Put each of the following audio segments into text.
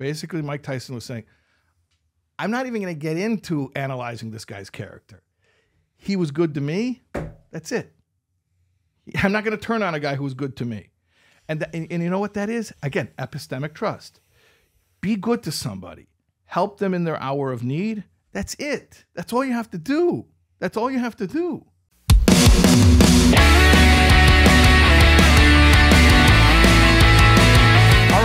Basically, Mike Tyson was saying, I'm not even going to get into analyzing this guy's character. He was good to me. That's it. I'm not going to turn on a guy who was good to me. And, and, and you know what that is? Again, epistemic trust. Be good to somebody, help them in their hour of need. That's it. That's all you have to do. That's all you have to do.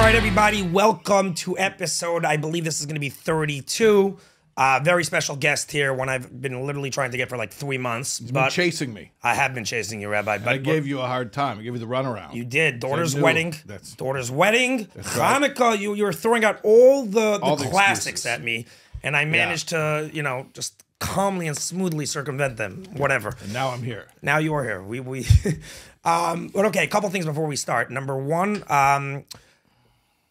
Right, everybody, welcome to episode. I believe this is going to be 32. Uh, very special guest here, one I've been literally trying to get for like three months. Been but chasing me. I have been chasing you, Rabbi. But I gave you a hard time. I gave you the runaround. you did daughter's knew. wedding. That's- daughter's wedding. right. Hanukkah. You you were throwing out all the, the All classics excuses. at me, and I managed to you know just calmly and smoothly circumvent them. Whatever. and now I'm here. Now you are here. We we, um, but okay. A couple things before we start. Number one, um,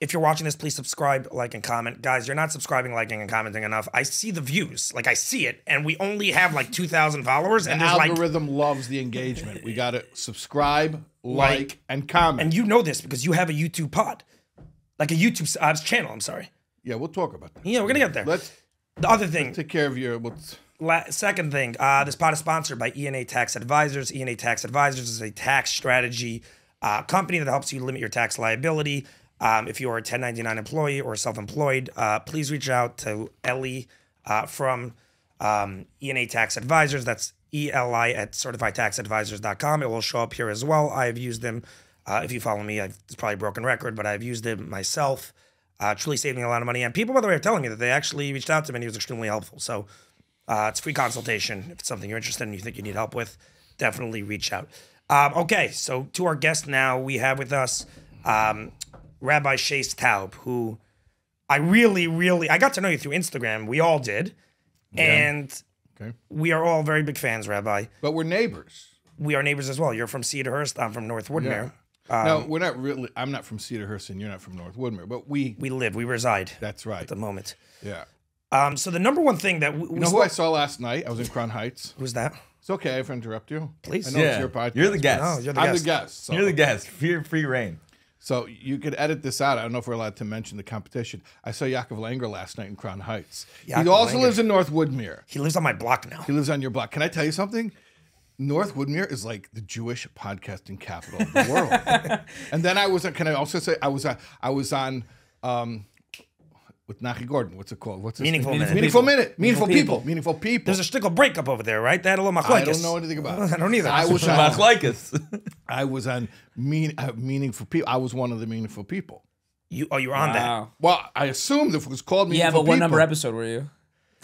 if you're watching this, please subscribe, like, and comment, guys. You're not subscribing, liking, and commenting enough. I see the views, like I see it, and we only have like two thousand followers, and The there's like, algorithm loves the engagement. We got to subscribe, Like- like, and comment. and you know this because you have a YouTube pod, like a YouTube uh, channel. I'm sorry. yeah, we'll talk about that. Yeah, we're gonna get there. Let's the other thing, take care of your. What's, La- second thing, uh, this pod is sponsored by ENA Tax Advisors. ENA Tax Advisors is a tax strategy uh, company that helps you limit your tax liability. Um, if you are a 1099 employee or self-employed, uh, please reach out to Ellie uh, from um, ENA Tax Advisors. That's E-L-I at certifiedtaxadvisors.com. It will show up here as well. I've used them. Uh, if you follow me, I've, it's probably a broken record, but I've used them myself. Uh, truly saved me a lot of money. And people, by the way, are telling me that they actually reached out to me and he was extremely helpful. So uh, it's free consultation. If it's something you're interested in, you think you need help with, definitely reach out. Um, okay, so to our guest now, we have with us um, Rabbi Shais Taub, who I really, really, I got to know you through Instagram. We all did. And okay, we are all very big fans, Rabbi. but we're neighbors. We are neighbors as well. You're from Cedarhurst. I'm from North Woodmere. no, we're not really. I'm not from Cedarhurst, and you're not from North Woodmere, but we. We live, we reside That's right. at the moment. Yeah. Um, so the number one thing that we, we You know who I saw last night? I was in Crown Heights. who's that? It's okay if I interrupt you. Please. I know Yeah, it's your podcast. you're the guest. No, you're the I'm guest. the guest. So, You're the guest. Free, free reign. So you could edit this out. I don't know if we're allowed to mention the competition. I saw Yaakov Langer last night in Crown Heights. Yaakov he also Langer. lives in North Woodmere. He lives on my block now. He lives on your block. Can I tell you something? North Woodmere is like the Jewish podcasting capital of the world. and then I was. Can I also say I was? uh, I was on. Um, with Nachi Gordon, what's it called? What's his Meaningful name? Minute. Meaningful minute. Meaningful, People. people. Meaningful people. There's a shtickle breakup over there, right? That had a little I don't know anything about. it. I don't either. I was on, Machlaikas. I was on mean, uh, meaningful people. I was one of the meaningful people. You, oh, you were on that. Well, I assumed if it was called Yeah, meaningful but what number episode were you?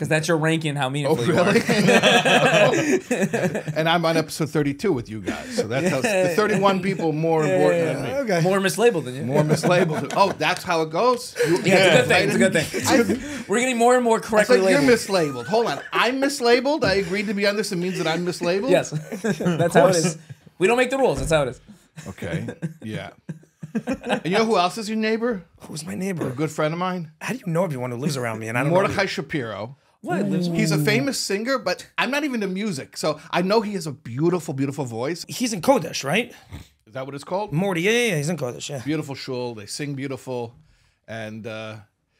Because that's your ranking. How Oh, meaningful you really? are. and I'm on episode 32 with you guys. So that's how, the 31 people more important than me. Okay. More mislabeled than you. More mislabeled. Oh, that's how it goes? You- Yeah, it's a good thing. It's a good I- thing. We're getting more and more correctly like you're labeled. mislabeled. Hold on. I'm mislabeled. I agreed to be on this. It means that I'm mislabeled? yes, that's how it is. We don't make the rules. That's how it is. Okay. Yeah. And you know who else is your neighbor? Who's my neighbor? A good friend of mine? How do you know everyone who lives around me? And I don't Mordechai know. Shapiro. What? He's a famous singer, but I'm not even into music. So I know he has a beautiful, beautiful voice. He's in Kodesh, right? Is that what it's called? Morty, yeah, yeah, yeah, he's in Kodesh, yeah. Beautiful shul. They sing beautiful. And uh,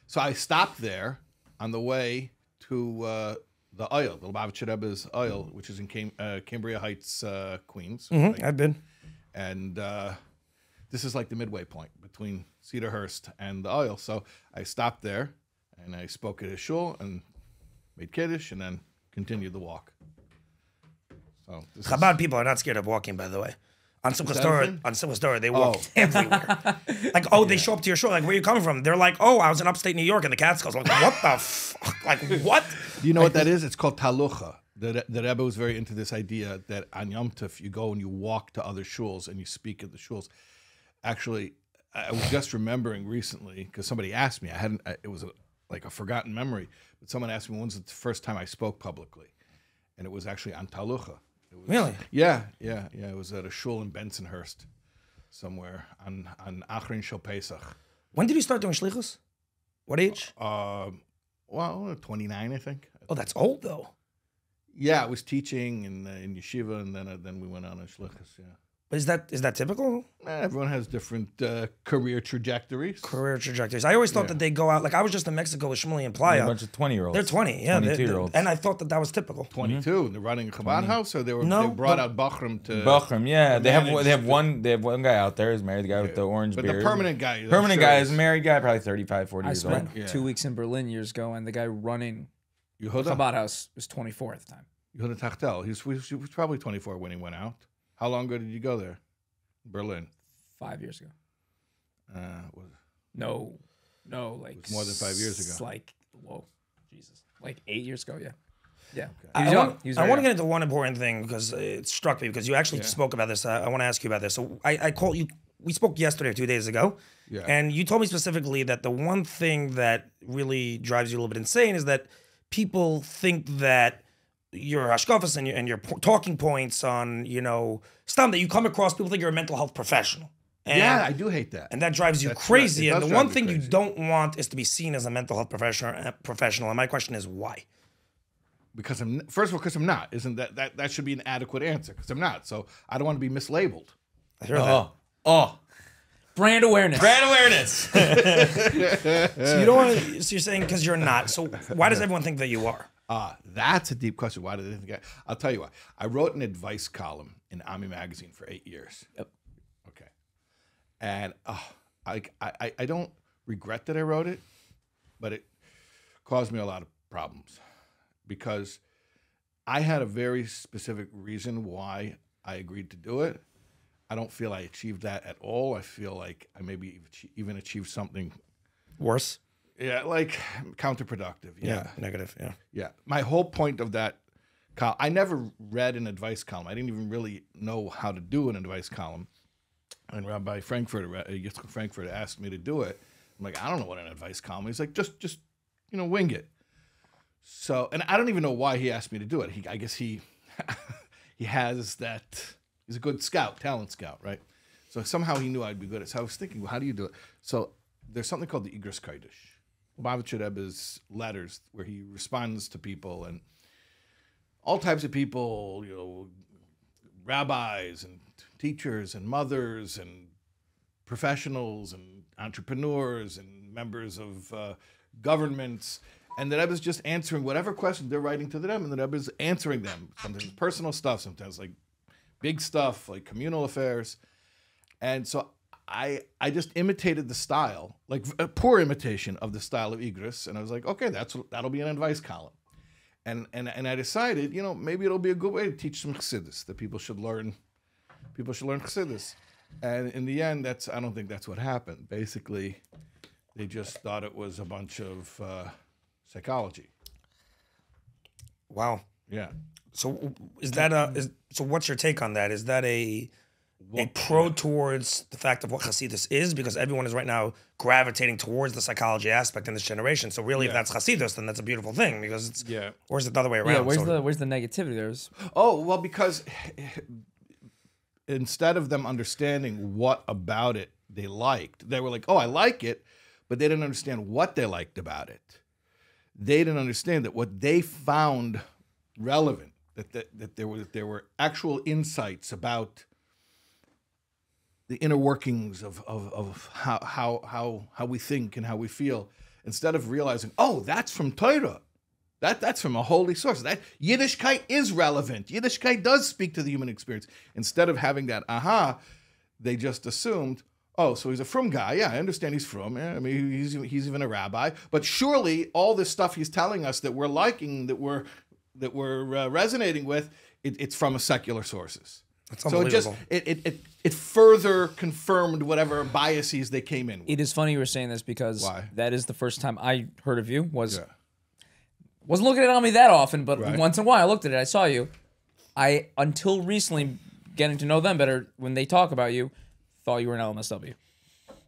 so I stopped there on the way to uh, the Ohel, the Lubavitcher Rebbe's Ohel, which is in Cam- uh, Cambria Heights, uh, Queens. Mhm, I've been. and uh, this is like the midway point between Cedarhurst and the Ohel. So I stopped there and I spoke at his shul and made kiddush and then continued the walk. So this is, Chabad people are not scared of walking, by the way. On Simchas Torah, on Simchas Torah, they oh. walk Oh. everywhere. like, oh, they show up to your shul. Like, where are you coming from? They're like, oh, I was in upstate New York in the Catskills. Like, what the fuck? Like, what? do you know what that is? It's called tahalucha. The, the Rebbe was very into this idea that on Yom Tov you go and you walk to other shuls and you speak at the shuls. Actually, I was just remembering recently because somebody asked me. I hadn't. I- It was a, like a forgotten memory, but someone asked me when's the first time I spoke publicly, and it was actually on tahalucha. It was, Really? Yeah, yeah, yeah. It was at a shul in Bensonhurst, somewhere on on Acharon Shel Pesach. When did you start doing shlichus? What age? Um, well, twenty nine, I think. Oh, that's old though. Yeah, I was teaching in uh, in yeshiva, and then uh, then we went on a shlichus. Yeah. But is that is that typical Eh, Everyone has different uh, career trajectories. career trajectories? I always thought that they go out like I was just in Mexico with Shmueli and A bunch of 20 year olds. They're twenty, yeah, twenty two year olds. and I thought that that was typical. 22. They're running a Chabad house, or they were No, they brought but- out Bachram to. Bochum, yeah. They have they have one they have one guy out there who's married, the guy with the orange but beard. the permanent guy. Permanent sure guy is a married guy, probably 35, 40 I years old. spent Yeah. two weeks in Berlin years ago, and the guy running Yehuda. Chabad House was 24 at the time. Yehuda Teichtal. He was he was probably 24 when he went out. How long ago did you go there? Berlin. Five years ago. Uh, was, No, no, like was more than five years ago. s- Like whoa, Jesus, like eight years ago. Yeah, yeah. He I, want, He was I very want to get into one important thing because it struck me because you actually spoke about this. Uh, I want to ask you about this. So I, I called you. We spoke yesterday or two days ago, Yeah. and you told me specifically that the one thing that really drives you a little bit insane is that people think that your hashkafas and your, and your po- talking points on you know stuff that you come across, people think you're a mental health professional. And, yeah, I do hate that. and that drives you That's crazy. It And the one me thing you don't want is to be seen as a mental health professional. uh, Professional. And my question is why? because I'm first of all because I'm not. Isn't that that that should be an adequate answer? Because I'm not. So I don't want to be mislabeled. I hear that. Oh, oh, brand awareness. brand awareness. So you don't want to. So you're saying because you're not. So why does everyone think that you are? Ah, that's a deep question. Why did they think I? I'll tell you why. I wrote an advice column in Ami magazine for eight years. Yep. Okay. And uh, I, I I don't regret that I wrote it, but it caused me a lot of problems because I had a very specific reason why I agreed to do it. I don't feel I achieved that at all. I feel like I maybe even achieved something, Worse. Yeah, like counterproductive. Yeah. Negative. Yeah. Yeah. My whole point of that I never read an advice column. I didn't even really know how to do an advice column. And Rabbi Frankfurt, uh, Yitzchak Frankfurt asked me to do it. I'm like, I don't know what an advice column is. He's like, just, just, you know, wing it. So, and I don't even know why he asked me to do it. He, I guess he, he has that. He's a good scout, talent scout, right? So somehow he knew I'd be good at. it. So I was thinking, well, how do you do it? So there's something called the Igros Kodesh. Rebbe's letters where he responds to people and all types of people, you know, rabbis and teachers and mothers and professionals and entrepreneurs and members of uh, governments. And the Rebbe's just answering whatever question they're writing to the Rebbe, and the Rebbe's answering them. Sometimes personal stuff, sometimes like big stuff, like communal affairs. And so I I just imitated the style, like a poor imitation of the style of Igros, and I was like, okay, that's that'll be an advice column. And and and I decided, you know, maybe it'll be a good way to teach some chassidus that people should learn. People should learn chassidus. And in the end, that's I don't think that's what happened. Basically, they just thought it was a bunch of uh, psychology. Wow. Yeah. So is that a? Is, so what's your take on that? Is that a a pro towards the fact of what Hasidus is? Because everyone is right now gravitating towards the psychology aspect in this generation. So really, if that's Hasidus, then that's a beautiful thing because it's. Yeah. Or is it the other way around? Yeah, where's sort of? the where's the negativity? There's Oh, well, because instead of them understanding what about it they liked, they were like, oh, I like it, but they didn't understand what they liked about it. They didn't understand that what they found relevant, that, that, that there, was, there were actual insights about the inner workings of, of, of how, how, how, how we think and how we feel, instead of realizing, oh, that's frum Torah. That that's frum a holy source. That Yiddishkeit is relevant. Yiddishkeit does speak to the human experience. Instead of having that aha, they just assumed, oh, so he's a from guy. Yeah, I understand he's from. Yeah, I mean, he's he's even a rabbi. But surely all this stuff he's telling us that we're liking, that we're that we're uh, resonating with, it, it's from a secular sources. That's So it just it, it it it further confirmed whatever biases they came in with. it is funny you were saying this because Why? that is the first time I heard of you. Was Yeah. wasn't looking at on me that often, but Right. once in a while I looked at it. I saw you. I until recently getting to know them better when they talk about you, thought you were an LMSW.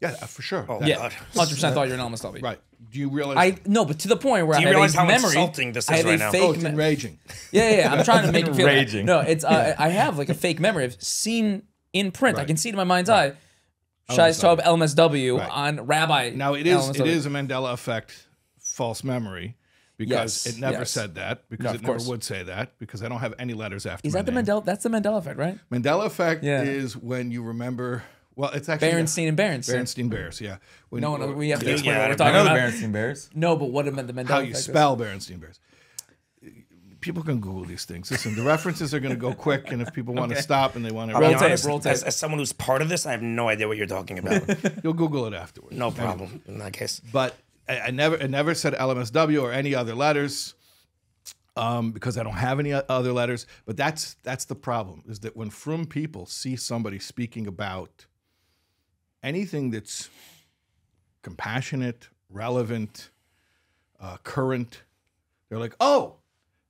Yeah, for sure. Oh, Yeah, hundred percent thought you were an LMSW. right. Do you realize? I no, but to the point where Do you I have realize a how memory. insulting this I is have right a now? fake oh, it's me- enraging. Yeah, yeah, yeah. I'm trying to make it feel Raging. No, it's uh, I have like a fake memory of seen in print. I can see it in my mind's eye. Shais Taub LMSW Right. on Rabbi. Now it is LMSW. it is a Mandela effect false memory because Yes, it never yes. said that because No, it of never course. would say that because I don't have any letters after. Is my that the name. Mandela? That's the Mandela effect, right? Mandela effect Yeah. is when you remember. Well, it's actually Berenstein and Berenstein. Berenstein Bears. Yeah. When, No, no, we have to Yeah, explain yeah, what we're I talking I know the about. Berenstein Bears. No, but what meant the Mandela how you effect is- spell Berenstein Bears. People can Google these things. Listen, the references are going to go quick, and if people want to stop and they want to, I'll Roll tape, honest, roll tape. As, as someone who's part of this, I have no idea what you're talking about. you'll Google it afterwards. no problem in that case. but I, I never I never said LMSW or any other letters um, because I don't have any other letters. But that's that's the problem is that when frum people see somebody speaking about anything that's compassionate, relevant, uh, current, they're like, oh,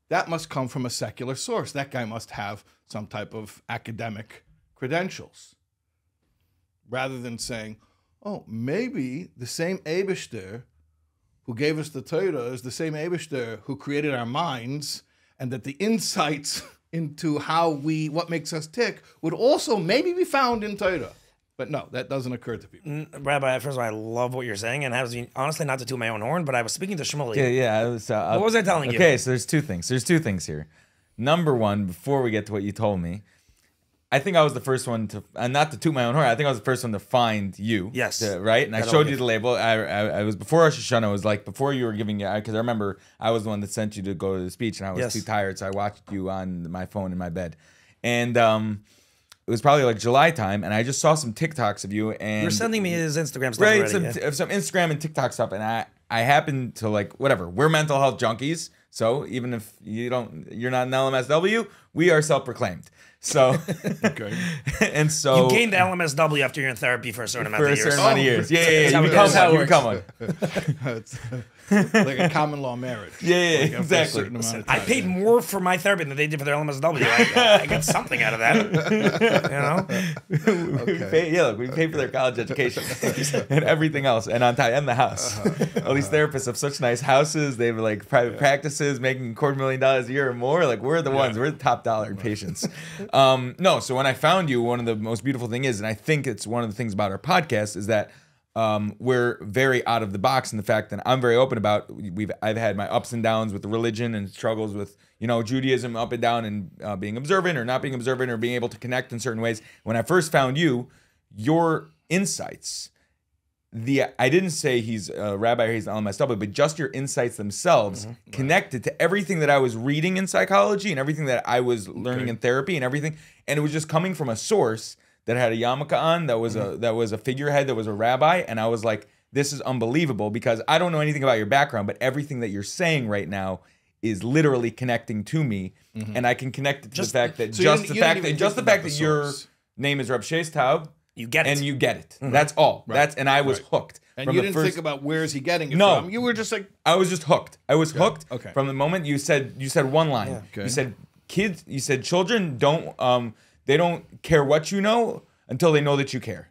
that must come from a secular source. That guy must have some type of academic credentials. Rather than saying, oh, maybe the same Abishter who gave us the Torah is the same Abishter who created our minds, and that the insights into how we, what makes us tick, would also maybe be found in Torah. But no, that doesn't occur to people. Rabbi, first of all, I love what you're saying, and I was honestly not to toot my own horn, but I was speaking to Shmueli. Yeah, yeah. I was, uh, What was I telling you? Okay, so there's two things. There's two things here. Number one, before we get to what you told me, I think I was the first one to, and not to toot my own horn. I think I was the first one to find you. Yes. to- right. And I That'll showed you the Laibel. I, I, I was before Rosh Hashanah. It was like before you were giving it because I remember I was the one that sent you to go to the speech, and I was Yes. too tired, so I watched you on my phone in my bed, and um, it was probably like July time, and I just saw some TikToks of you, and You're sending me his Instagram stuff right already. some, yeah. some Instagram and TikTok stuff, and I I happen to like whatever. We're mental health junkies, so even if you don't, you're not an LMSW, we are self-proclaimed. So, Okay. and so you gained LMSW after you're in therapy for a certain amount for a of years. certain amount of Oh, years. Yeah, yeah, yeah. You become. You become one. it's like a common law marriage. Yeah, yeah, Like, after a exactly. certain amount of I paid yeah. more for my therapy than they did for their LMSW. I, I got something out of that. You know? We pay, yeah, look, we pay for their college education and everything else, and on time, and the house. All these therapists have such nice houses. They have like private practices, making a quarter million dollars a year or more. Like we're the ones, we're the top dollar patients. Um, no, so when I found you, one of the most beautiful thing is, and I think it's one of the things about our podcast is that um, we're very out of the box in the fact that I'm very open about. We've I've had my ups and downs with religion and struggles with you know Judaism up and down and uh, being observant or not being observant or being able to connect in certain ways. When I first found you, your insights. The I didn't say he's a rabbi or he's an LMSW, but just your insights themselves connected to everything that I was reading in psychology and everything that I was learning in therapy and everything, and it was just coming from a source that had a yarmulke on, that was a mm-hmm. that was a figurehead, that was a rabbi, and I was like, this is unbelievable because I don't know anything about your background, but everything that you're saying right now is literally connecting to me, mm-hmm. and I can connect it to Just- the fact that so just the fact that just the fact the that your name is Reb Taub, You get it. and you get it. Mm-hmm. That's all. That's and I was Right. hooked. And you didn't first- think about where is he getting it No. from. You were just like, I was just hooked. I was hooked okay. from the moment you said you said one line. Okay. You said kids. You said children don't um they don't care what you know until they know that you care.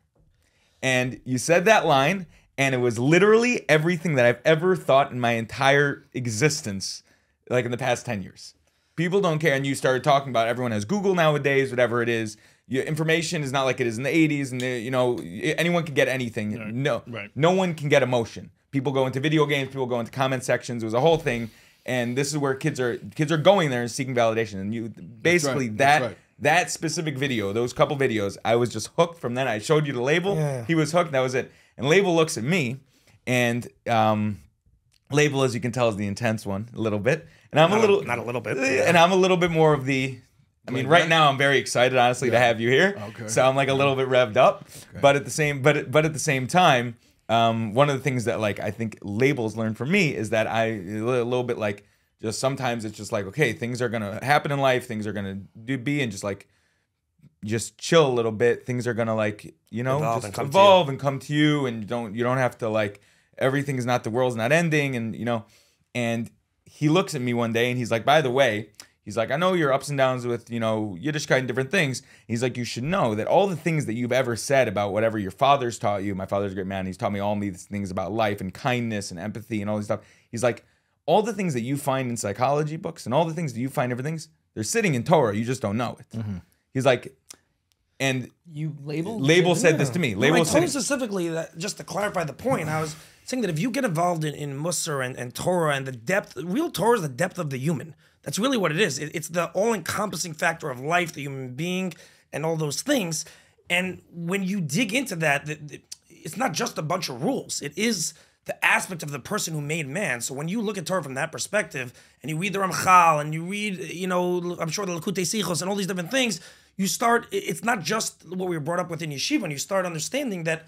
And you said that line, and it was literally everything that I've ever thought in my entire existence, like in the past ten years. People don't care, and you started talking about everyone has Google nowadays, whatever it is. Your information is not like it is in the '80s, and the, you know anyone can get anything. No, right. no one can get emotion. People go into video games. People go into comment sections. It was a whole thing, and this is where kids are kids are going there and seeking validation. And you basically right, that right. That specific video, those couple videos, I was just hooked from then. I showed you the Laibel. Yeah. He was hooked. That was it. And Laibel looks at me, and um, Laibel, as you can tell, is the intense one a little bit, and I'm Not a a- little not a little bit. and I'm a little bit more of the. I mean, right now I'm very excited, honestly, to have you here. Okay. So I'm like a little bit revved up, okay. but at the same, but but at the same time, um, one of the things that like I think Laibel's learn from me is that I a little bit like just sometimes it's just like okay, things are gonna happen in life, things are gonna do be, and just like just chill a little bit. Things are gonna like you know Evolve just and come to you. evolve and come to you, and don't you don't have to like everything is not the world's not ending, and you know. And he looks at me one day and he's like, by the way, he's like, I know your ups and downs with you know Yiddishkeit and different things. He's like, you should know that all the things that you've ever said about whatever your father's taught you. My father's a great man. He's taught me all these things about life and kindness and empathy and all these stuff. He's like, all the things that you find in psychology books and all the things that you find everything's they're sitting in Torah. You just don't know it. Mm-hmm. He's like, And You Laibel Laibel said this to me. No, I Laibel told said specifically that just to clarify the point. I was saying that if you get involved in, in Musar and, and Torah and the depth, real Torah is the depth of the human. That's really what it is. It, it's the all encompassing factor of life, the human being, and all those things. And when you dig into that, the, the- it's not just a bunch of rules. It is the aspect of the person who made man. So when you look at Torah from that perspective, and you read the Ramchal, and you read, you know, I'm sure the Likutei Sichos and all these different things, you start. It's not just what we were brought up with in yeshiva, and you start understanding that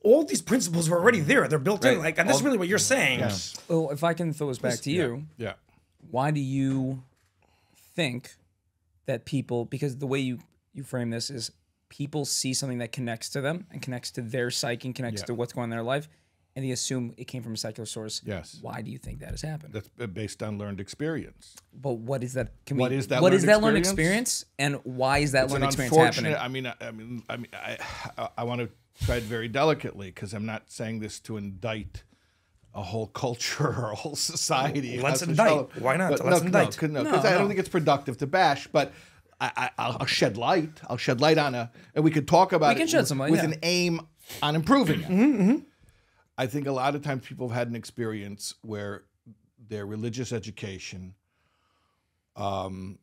all these principles were already there. They're built in. Like, and that's All- really what you're saying. Well, if I can throw this back to you, Yeah. why do you think that people because the way you you frame this is people see something that connects to them and connects to their psyche and connects Yeah. to what's going on in their life and they assume it came from a secular source Yes. why do you think that has happened That's based on learned experience. but what is that can What we, is that what learned is that learned experience? experience and why is that It's learned an experience unfortunate. happening I mean, I, I mean, I mean, I, I, I want to tread very delicately because I'm not saying this to indict a whole culture or a whole society. Let's Chas indict. v'shalom. Why not? But Let's no, indict. No, No, because I don't think it's productive to bash, but. I, I, I'll I'll shed light. I'll shed light on a, and we could talk about We can it shed with, some light, with yeah. an aim on improving it. Mm-hmm, mm-hmm. I think a lot of times people have had an experience where their religious education um,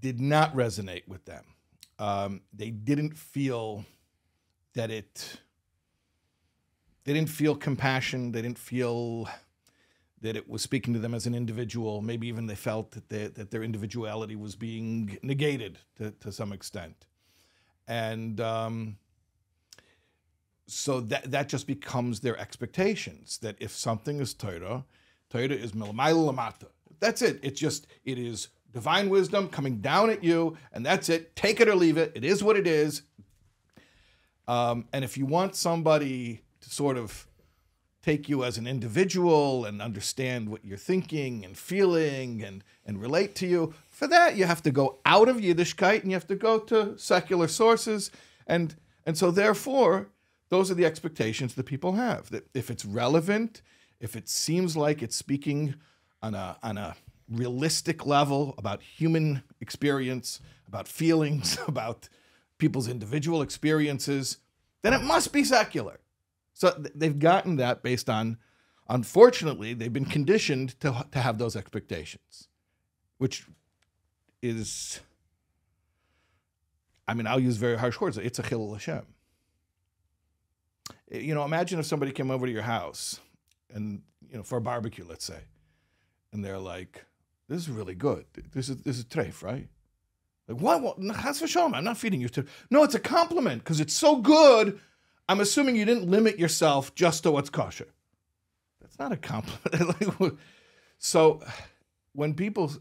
did not resonate with them. Um, they didn't feel that it. They didn't feel compassion. They didn't feel that it was speaking to them as an individual. Maybe even they felt that they, that their individuality was being negated to, to some extent, and um, so that that just becomes their expectations. That if something is Torah, Torah is milamayla lamata. That's it. It's just it is divine wisdom coming down at you, and that's it. Take it or leave it. It is what it is. Um, and if you want somebody to sort of take you as an individual and understand what you're thinking and feeling and and relate to you, for that you have to go out of Yiddishkeit and you have to go to secular sources, and and so therefore those are the expectations that people have. That if it's relevant, if it seems like it's speaking on a on a realistic level about human experience, about feelings, about people's individual experiences, then it must be secular. So they've gotten that based on, unfortunately, they've been conditioned to to have those expectations, which is, I mean, I'll use very harsh words. It's a chilul Hashem. Eh, you know, imagine if somebody came over to your house, and you know, for a barbecue, let's say, and they're like, "This is really good. This is this is treif, right?" Like what? what? Chas v'shalom, I'm not feeding you to. No, it's a compliment because it's so good. I'm assuming you didn't limit yourself just to what's kosher. That's not a compliment. So when people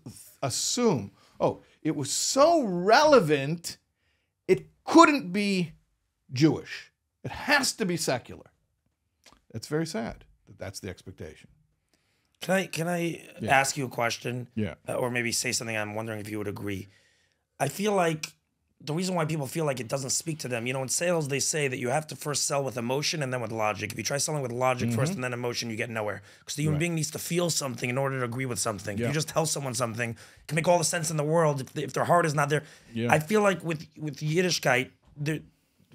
assume, oh, it was so relevant, it couldn't be Jewish. It has to be secular. It's very sad that that's the expectation. Can I can I ask you a question? Yeah. Uh, or maybe say something I'm wondering if you would agree. I feel like the reason why people feel like it doesn't speak to them, you know, in sales they say that you have to first sell with emotion and then with logic. If you try selling with logic Mm-hmm. first and then emotion, you get nowhere. Because the human being needs to feel something in order to agree with something. If you just tell someone something, it can make all the sense in the world if, if their heart is not there. Yeah. I feel like with with Yiddishkeit, there-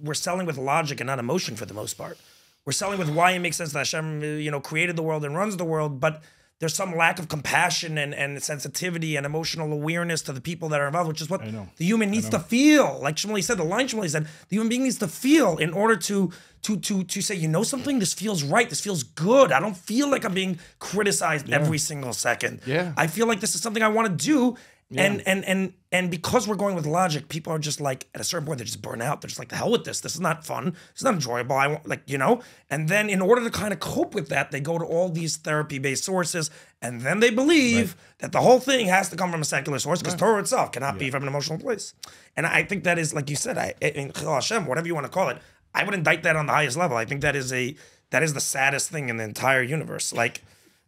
we're selling with logic and not emotion for the most part. We're selling with why it makes sense that Hashem, uh, you know, created the world and runs the world, but there's some lack of compassion and, and sensitivity and emotional awareness to the people that are involved, which is what the human needs to feel. Like Shmueli said, the line Shmueli said, the human being needs to feel in order to to to to say, you know something, this feels right, this feels good. I don't feel like I'm being criticized every single second. Yeah. I feel like this is something I want to do. And and and and because we're going with logic, people are just like at a certain point they just burn out. They're just like the hell with this. This is not fun. It's not enjoyable. I want like you know. And then in order to kind of cope with that, they go to all these therapy based sources, and then they believe that the whole thing has to come from a secular source because Torah itself cannot be from an emotional place. And I think that is like you said, I in Chil Hashem, whatever you want to call it, I would indict that on the highest level. I think that is a that is the saddest thing in the entire universe. Like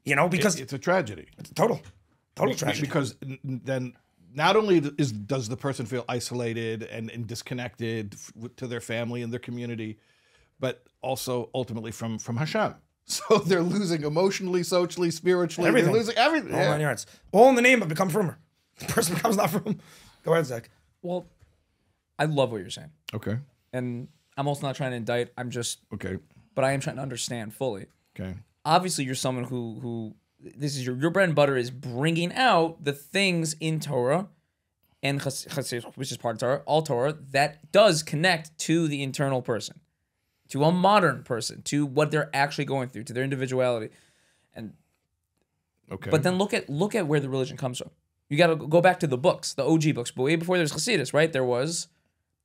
you know because It's a tragedy. total total tragedy. Because n- n- then not only is does the person feel isolated and, and disconnected f- w- to their family and their community, but also ultimately frum from Hashem. So they're losing emotionally, socially, spiritually. Everything. They're losing everything. All Yeah. nine yards. All in the name of become frummer. The person becomes not from. Go ahead, Zach. Well, I love what you're saying, Okay. and I'm also not trying to indict. I'm just, Okay. but I am trying to understand fully. Okay. Obviously, you're someone who who this is your your bread and butter is bringing out the things in Torah and Chassidus, which is part of Torah, all Torah that does connect to the internal person, to a modern person, to what they're actually going through, to their individuality. And Okay. But then look at look at where the religion comes from. You got to go back to the books, the OG books. But way before there's Hasidus, right? There was,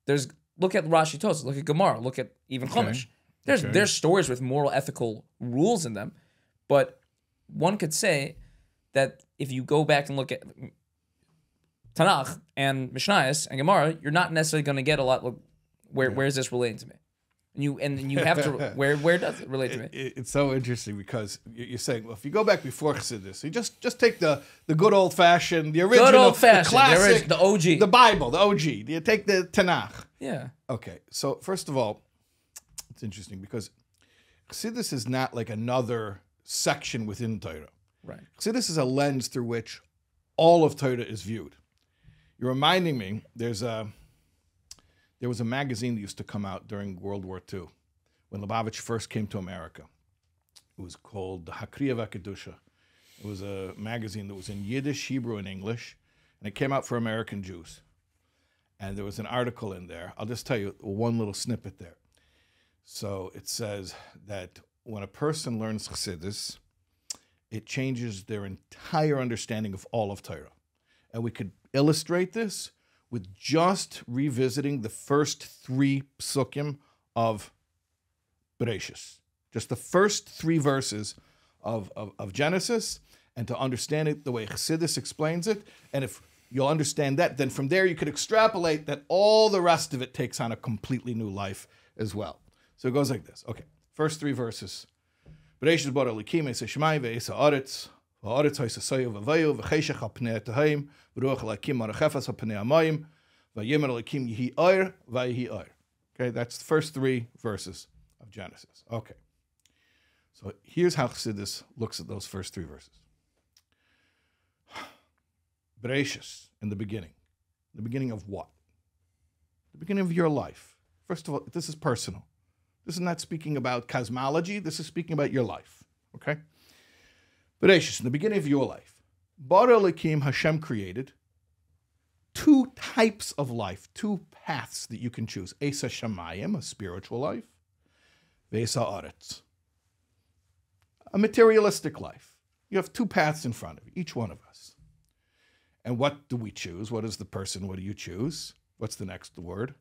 there's look at Rashi Tosfos, look at Gemara, look at even Chumash. There's Okay. there's stories with moral, ethical rules in them, but one could say that if you go back and look at Tanakh and Mishnayos and Gemara, you're not necessarily going to get a lot. Like, where where is this relating to me? And you and you have to where where does it relate to me? It- it's so interesting because you- you're saying, well, if you go back before Chassidus, you just just take the the good old fashioned, the original, Good old fashioned, the classic, the, OG. the Bible, the OG. You take the Tanakh. yeah. Okay, so first of all, it's interesting because Chassidus is not like another section within Torah. Right. See, this is a lens through which all of Torah is viewed. You're reminding me. There's a there was a magazine that used to come out during World War II when Lubavitch first came to America. It was called the Hakriya Vakadusha. It was a magazine that was in Yiddish, Hebrew, and English, and it came out for American Jews. And there was an article in there. I'll just tell you one little snippet there. So it says that when a person learns Chassidus, it changes their entire understanding of all of Torah. And we could illustrate this with just revisiting the first three psukim of Bereshis. Just the first three verses of, of, of Genesis, and to understand it the way Chassidus explains it. And if you'll understand that, then from there you could extrapolate that all the rest of it takes on a completely new life as well. So it goes like this. Okay, first three verses. Bereshis es shmai ve es haaretz. Pnei tahaim. V'ruach lakim marachefas al pnei amayim. Lakim yihi oir vayihi oir. Okay, that's the first three verses of Genesis. Okay. So here's how Chassidus looks at those first three verses. Bereshis, in the beginning. The beginning of what? The beginning of your life. First of all, this is personal. This is not speaking about cosmology. This is speaking about your life. Okay? Bereshis, in the beginning of your life. Bara Lakim Hashem created two types of life, two paths that you can choose. Esa Shamayim, a spiritual life. Vesa Aretz, a materialistic life. You have two paths in front of you, each one of us. And what do we choose? What is the person? What do you choose? What's the next word?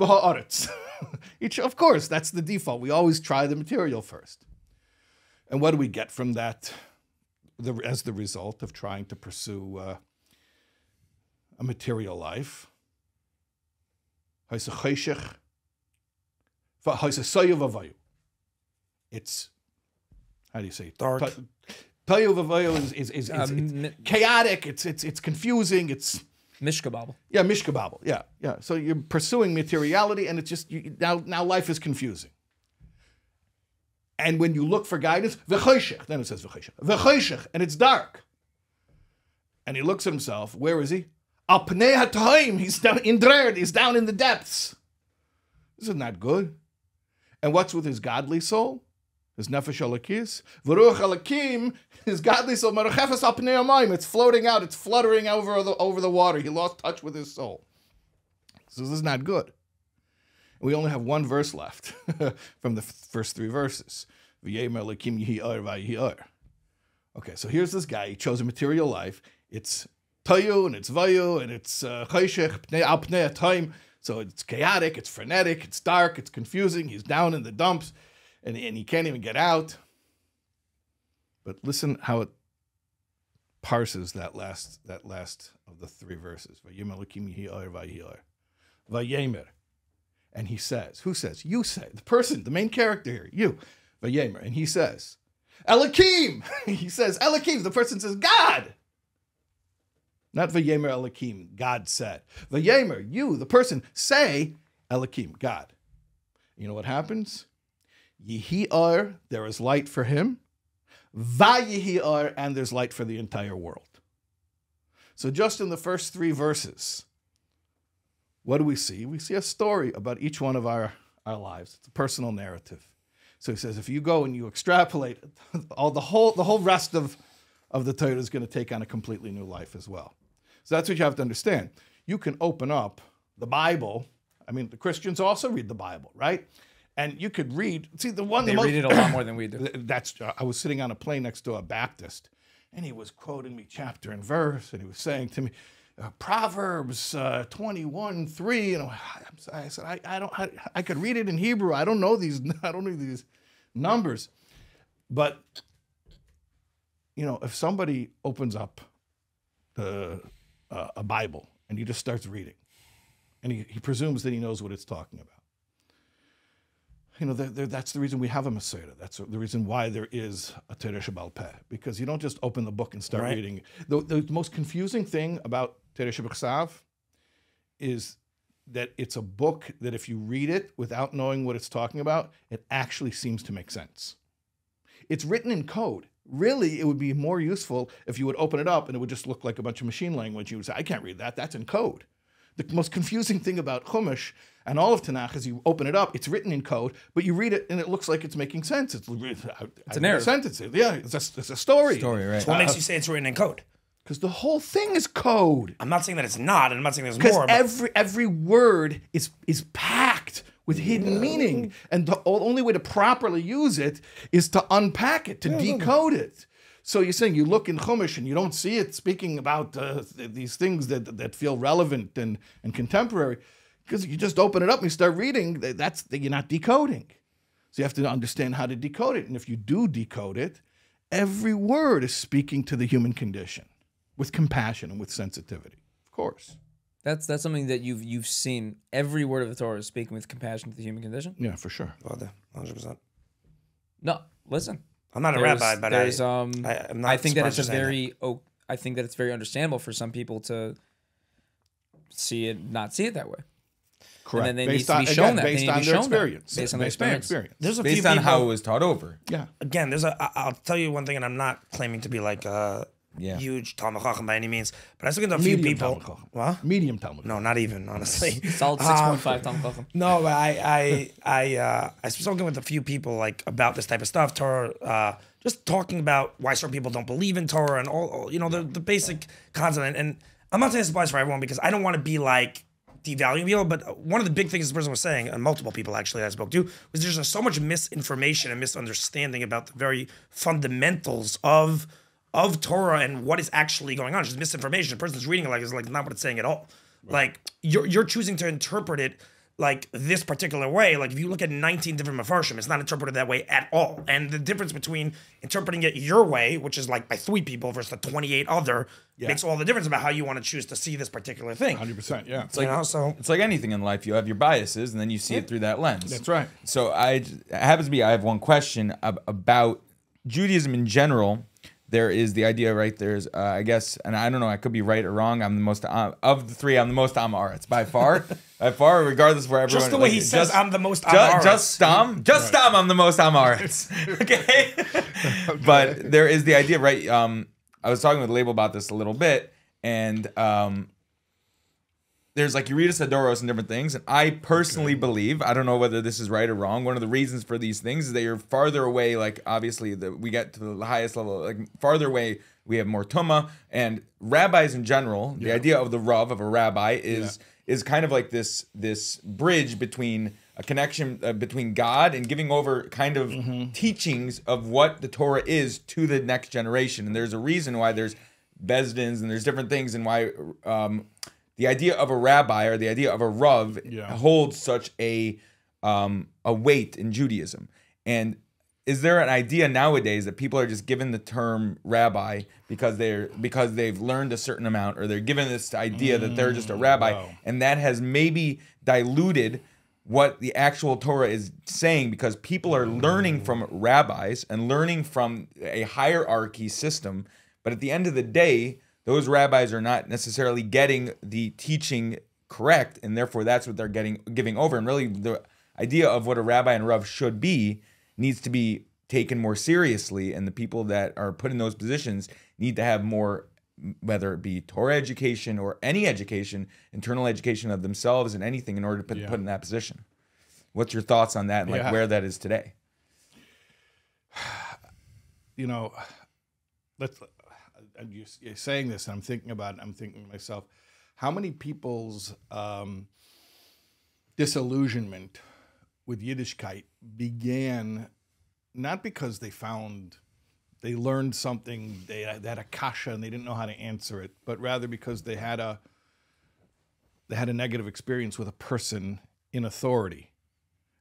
V'ha'aretz. Of course, that's the default. We always try the material first. And what do we get from that the, as the result of trying to pursue uh, a material life? It's, how do you say it? Dark. Ta- Tayo vavayo is, is, is, is, Um, it's chaotic. It's, it's, it's confusing. It's, Mishkababel. yeah, mishkababel. Yeah, yeah. So you're pursuing materiality, and it's just you, now. Now life is confusing. And when you look for guidance, v'choshech, then it says v'choshech, v'choshech, and it's dark. And he looks at himself. Where is he? Al pnei ha'toim. He's down in Dred. He's down in the depths. This is not good. And what's with his godly soul? His nefesh alakis, v'ruach alakim, his godly soul, marachefes al pnei. It's floating out. It's fluttering over the over the water. He lost touch with his soul. So this is not good. We only have one verse left from the first three verses. Okay, so here's this guy. He chose a material life. It's tayu and it's vayu and it's uh, chayshech pnei time. So it's chaotic, it's frenetic, it's dark, it's confusing. He's down in the dumps, and, and he can't even get out. But listen how it parses that last that last of the three verses. And he says, who says? You say, the person, the main character here, you, Vayemer. And he says, Elakim. he says, Elakim. The person says, God. Not Vayemer Elakim, God said. Vayemer, you, the person, say, Elakim, God. You know what happens? Yehi ar, there is light for him. Vayehi ar, and there's light for the entire world. So just in the first three verses, what do we see? We see a story about each one of our, our lives. It's a personal narrative. So he says, if you go and you extrapolate, all the whole the whole rest of, of the Torah is going to take on a completely new life as well. So that's what you have to understand. You can open up the Bible. I mean, the Christians also read the Bible, right? And you could read. See, the one They the most, read it a lot more than we do. that's I was sitting on a plane next to a Baptist, and he was quoting me chapter and verse, and he was saying to me, uh, Proverbs uh, twenty one three, and I, I said, I, I don't, I, I could read it in Hebrew. I don't know these, I don't know these numbers, but you know, if somebody opens up the uh, a Bible and he just starts reading, and he, he presumes that he knows what it's talking about you know, there- there- that's the reason we have a Masada. That's the reason why there is a Teresh Baal Peh, because you don't just open the book and start Right. reading. The, the most confusing thing about Teresh B'Chsav is that it's a book that if you read it without knowing what it's talking about, it actually seems to make sense. It's written in code. Really, it would be more useful if you would open it up and it would just look like a bunch of machine language. You would say, I can't read that. That's in code. The most confusing thing about Chumash and all of Tanakh is you open it up, it's written in code, but you read it and it looks like it's making sense. It's, it's a narrative. sentence. Yeah, it's a, it's a story. Story, right? What makes uh, you say it's written in code? Because the whole thing is code. I'm not saying that it's not, and I'm not saying there's more. But every every word is is packed with hidden meaning, and the only way to properly use it is to unpack it, to decode it. So you're saying you look in Chumash and you don't see it speaking about uh, these things that that feel relevant and and contemporary, because you just open it up and you start reading. th- That's you're not decoding. So you have to understand how to decode it, and if you do decode it, every word is speaking to the human condition with compassion and with sensitivity. Of course. That's that's something that you've you've seen. Every word of the Torah is speaking with compassion to the human condition. Yeah, for sure. Well, 100%. No, listen. I'm not a There's- rabbi, but there's I, um. I, I'm not I think that it's a surprised you're saying very oh. I think that it's very understandable for some people to see it, not see it that way. Correct. then they need based to be on, shown again, that. They based need to on be their shown that. experience. Based on their based their experience. experience. There's a Based few on people, how it was taught over. Yeah. again, there's a. I- I'll tell you one thing, and I'm not claiming to be like a Yeah. huge Talmud Chacham by any means, but I was looking at a few Medium people. Talmud What? Medium Talmud. No, not even honestly. Solid six point five Tom Chacham. No, but I I I uh I've spoken with a few people like about this type of stuff, Torah, uh, just talking about why certain people don't believe in Torah and all, all you know the the basic concept. And, and I'm not saying this applies for everyone because I don't want to be like devaluing people. But one of the big things this person was saying, and multiple people actually that I spoke to, was there's just so much misinformation and misunderstanding about the very fundamentals of of Torah and what is actually going on. It's just misinformation. The person's reading it like it's like not what it's saying at all. Like you're you're choosing to interpret it like this particular way. Like if you look at 19 different mafarshim, it's not interpreted that way at all. And the difference between interpreting it your way, which is like by three people versus the 28 other, makes all the difference about how you want to choose to see this particular thing. 100%. Yeah. you know, so It's like anything in life. You have your biases, and then you see it through that lens. That's right. So I it happens to be I have one question about Judaism in general. There is the idea, right? There's, uh, I guess, and I don't know. I could be right or wrong. I'm the most uh, of the three. I'm the most Amaretz by far, by far, regardless of where everyone. just the way like, he says, just- I'm the most Ju- Amaretz. just Stam, just Stam. I'm the most Amaretz. okay? but there is the idea, right? Um, I was talking with Laibel about this a little bit, and um, there's like yeridas hadoros and different things. And I personally believe, I don't know whether this is right or wrong. One of the reasons for these things is that you're farther away. Like obviously, the, we get to the highest level, like farther away, we have more tuma and rabbis in general. The idea of the rav of a rabbi is is kind of like this this bridge between a connection uh, between God and giving over kind of teachings of what the Torah is to the next generation. And there's a reason why there's Besdins and there's different things and why um, the idea of a rabbi or the idea of a rav Yeah. holds such a um, a weight in Judaism. And is there an idea nowadays that people are just given the term rabbi because they're because they've learned a certain amount or they're given this idea that they're just a rabbi wow. and that has maybe diluted what the actual Torah is saying because people are learning from rabbis and learning from a hierarchy system but at the end of the day those rabbis are not necessarily getting the teaching correct and therefore that's what they're getting giving over and really the idea of what a rabbi and rav should be needs to be taken more seriously and the people that are put in those positions need to have more whether it be Torah education or any education, internal education of themselves and anything in order to put, Yeah. put in that position. What's your thoughts on that and like Yeah. where that is today? you know, let's. You're, you're saying this, and I'm thinking about. it. I'm thinking to myself, how many people's um, disillusionment with Yiddishkeit began not because they found they learned something, they, they had a kasha and they didn't know how to answer it, but rather because they had a they had a negative experience with a person in authority.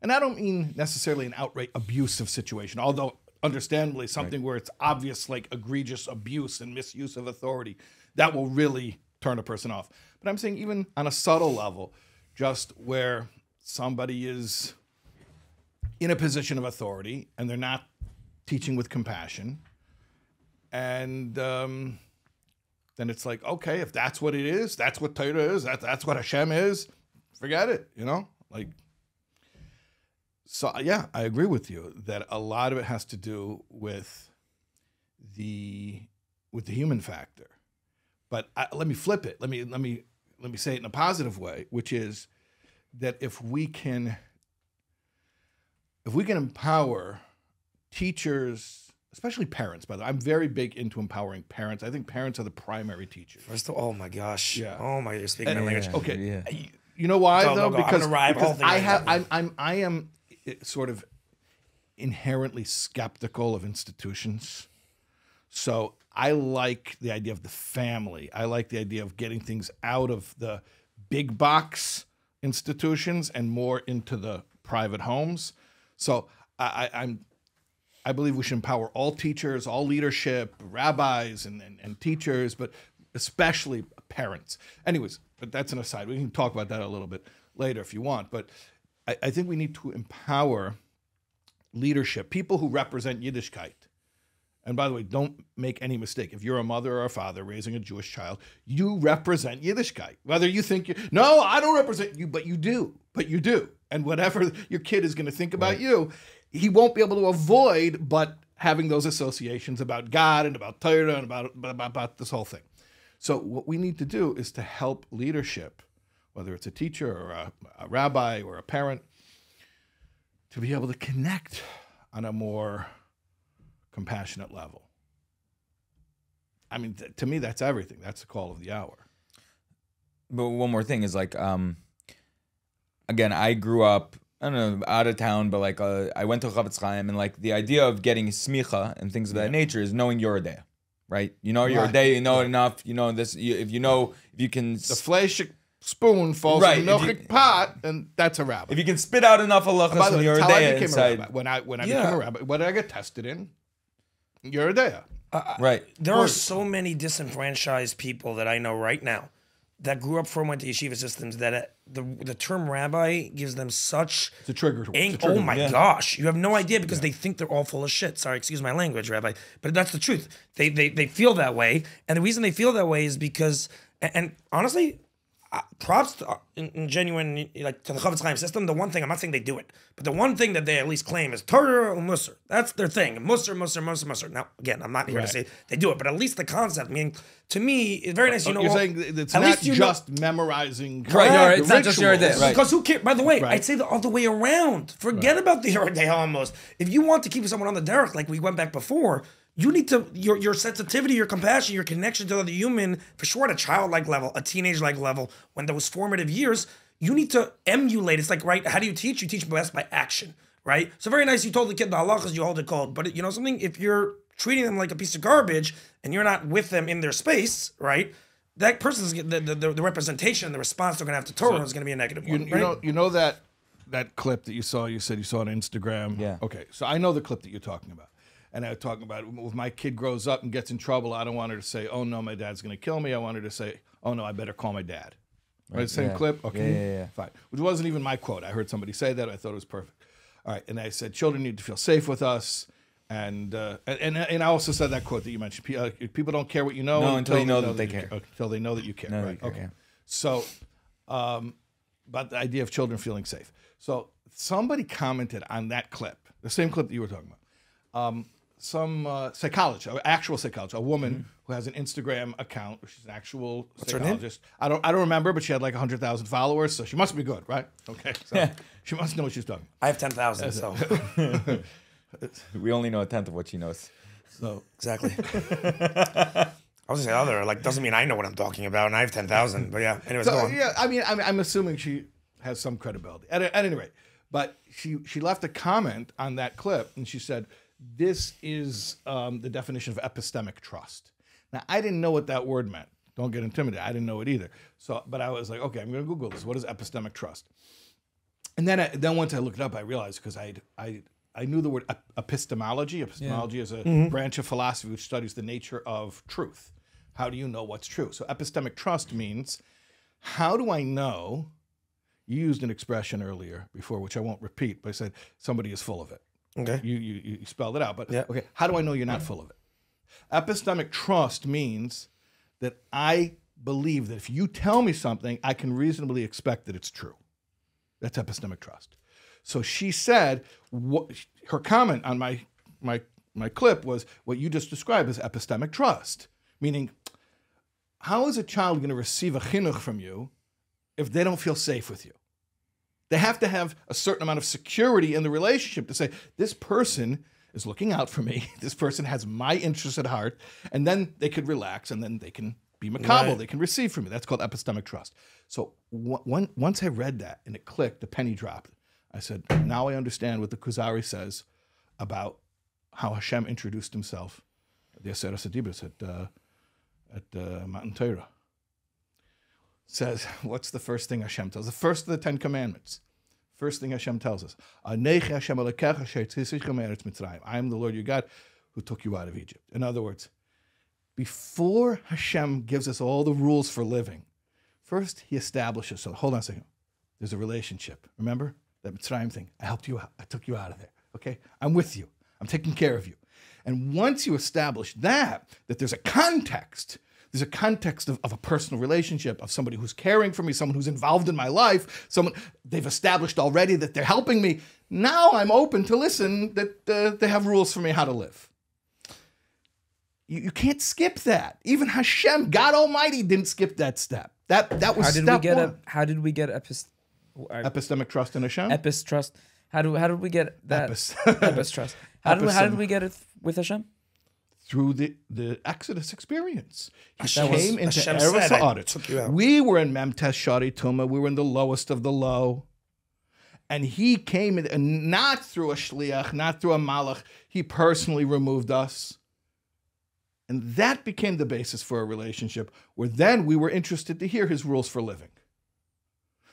And I don't mean necessarily an outright abusive situation, although understandably something where it's obvious like egregious abuse and misuse of authority, that will really turn a person off. But I'm saying even on a subtle level, just where somebody is in a position of authority and they're not teaching with compassion. And um, then it's like, okay, if that's what it is, that's what Torah is, that, that's what Hashem is, forget it, you know? Like, so uh, yeah, I agree with you that a lot of it has to do with the with the human factor. But I, let me flip it. Let me let me let me say it in a positive way, which is that if we can if we can empower teachers, especially parents, by the way, I'm very big into empowering parents. I think parents are the primary teachers. First of oh my gosh. Yeah. Oh my, you're speaking my And- language. Okay. Yeah. You know why Go, go, though? go. I'm Because, gonna ride the whole because I have. I'm I'm I am sort of inherently skeptical of institutions. So I like the idea of the family. I like the idea of getting things out of the big box institutions and more into the private homes. So I, I'm I believe we should empower all teachers, all leadership, rabbis, and, and, and teachers, but especially parents. Anyways, but that's an aside. We can talk about that a little bit later if you want. But I, I think we need to empower leadership, people who represent Yiddishkeit. And by the way, don't make any mistake. If you're a mother or a father raising a Jewish child, you represent Yiddishkeit. Whether you think you, no, I don't represent you, but you do. But you do. And whatever your kid is going to think about you, he won't be able to avoid but having those associations about God and about Torah and about, about, about this whole thing. So what we need to do is to help leadership, whether it's a teacher or a, a rabbi or a parent, to be able to connect on a more compassionate level. I mean, th- to me, that's everything. That's the call of the hour. But one more thing is like, um, again, I grew up, I don't know, out of town, but like, uh, I went to Chofetz Chaim, and like the idea of getting smicha and things of that nature is knowing Yoreh De'ah, right? You know your Right. day, you know it enough, you know this. You, if you know, if you can, The fleshik spoon falls Right, in the if you- pot, and that's a rabbi. if you can spit out enough By halachas the from way, your I day became a inside, rabbi. When I when I Yeah. became a rabbi, what did I get tested in? Yoreh De'ah. right? There are so many disenfranchised people that I know right now that grew up from went to yeshiva systems that uh, the the term rabbi gives them such It's a trigger. It's a trigger. oh my gosh, you have no idea because they think they're all full of shit. Sorry, excuse my language, Rabbi, but that's the truth. They they they feel that way, and the reason they feel that way is because, and, and honestly, uh, props to, uh, in, in genuine like to the Chofetz Chaim system. The one thing I'm not saying they do it, but the one thing that they at least claim is Torah or Musar. That's their thing. Musar, Musar, Musar, Musar. Now again, I'm not here to say they do it, but at least the concept. Meaning, to me, it's very nice. You know, You're well, saying it's at not least you know- just memorizing. Right, the it's not just your rituals. day. Right. because who cares? By the way, Right. I'd say the other way around. Forget about the Yoreh almost. If you want to keep someone on the derech, like we went back before, you need to your your sensitivity, your compassion, your connection to the human, for sure at a childlike level, a teenage-like level, when those formative years, you need to emulate. It's like right. How do you teach? You teach best by action, right? So very nice. You told the kid the halachas, you hold it cold, but you know something. If you're treating them like a piece of garbage and you're not with them in their space, right? That person's the the, the, the representation, the response they're gonna have to Torah is gonna be a negative You, one. you right? know, you know that that clip that you saw. You said you saw on Instagram. Yeah. Okay, so I know the clip that you're talking about, and I was talking about if my kid grows up and gets in trouble, I don't want her to say, "Oh no, my dad's going to kill me." I want her to say, "Oh no, I better call my dad." Right, same yeah. clip. Okay, Yeah, yeah, yeah. fine. Which wasn't even my quote. I heard somebody say that. I thought it was perfect. All right, and I said, children need to feel safe with us. And, uh, and and I also said that quote that you mentioned. Uh, People don't care what you know No, until you know that they you care. Until they know that you care. Know that right. care, okay. So, um, about the idea of children feeling safe. So somebody commented on that clip, the same clip that you were talking about. Um, some uh, psychologist, an actual psychologist, a woman who has an Instagram account. She's an actual her name? psychologist. I don't I don't remember, but she had like hundred thousand followers, so she must be good, right? Okay, so she must know what she's doing. I have ten thousand, so We only know a tenth of what she knows. So exactly. I was gonna say other like doesn't mean I know what I'm talking about, and I have ten thousand. But yeah, anyways, So, go on. yeah, I mean, I'm, I'm assuming she has some credibility. At, at any rate, but she she left a comment on that clip, and she said, "This is um, the definition of epistemic trust." Now, I didn't know what that word meant. Don't get intimidated. I didn't know it either. So, but I was like, okay, I'm going to Google this. What is epistemic trust? And then, I, then once I looked it up, I realized because I I I knew the word ep- epistemology. Epistemology is a branch of philosophy which studies the nature of truth. How do you know what's true? So epistemic trust means how do I know? You used an expression earlier before, which I won't repeat, but I said somebody is full of it. Okay. You you, you spelled it out, but Yeah. okay. How do I know you're not full of it? Epistemic trust means that I believe that if you tell me something, I can reasonably expect that it's true. That's epistemic trust. So she said, what, her comment on my my my clip was what you just described as epistemic trust, meaning, how is a child going to receive a chinuch from you if they don't feel safe with you? They have to have a certain amount of security in the relationship to say, this person is looking out for me. This person has my interests at heart. And then they could relax and then they can be mekabel. Right. They can receive from me. That's called epistemic trust. So one, once I read that and it clicked, the penny dropped. I said, now I understand what the Kuzari says about how Hashem introduced himself at the Aseret Hadibros at, uh, at uh, Matan Torah says, what's the first thing Hashem tells? Us? The first of the Ten Commandments. First thing Hashem tells us. I am the Lord your God who took you out of Egypt. In other words, before Hashem gives us all the rules for living, first he establishes, so hold on a second. There's a relationship. Remember that Mitzrayim thing? I helped you out. I took you out of there. Okay? I'm with you. I'm taking care of you. And once you establish that, that there's a context, there's a context of, of a personal relationship, of somebody who's caring for me, someone who's involved in my life, someone they've established already that they're helping me. Now I'm open to listen that uh, they have rules for me how to live. You, you can't skip that. Even Hashem, God Almighty, didn't skip that step. That that was How did step we get one. a? How did we get epist? epistemic trust in Hashem. Epis trust. How do how did we get that? Epis. Epis trust. How did we, how did we get it with Hashem? Through the, the Exodus experience. He Hashem was- came into Hashem Eretz said, "I Haaretz. took you out." We were in Mem-Tes Shaarei Tumah. We were in the lowest of the low. And he came in, and not through a shliach, not through a malach. He personally removed us. And that became the basis for a relationship where then we were interested to hear his rules for living.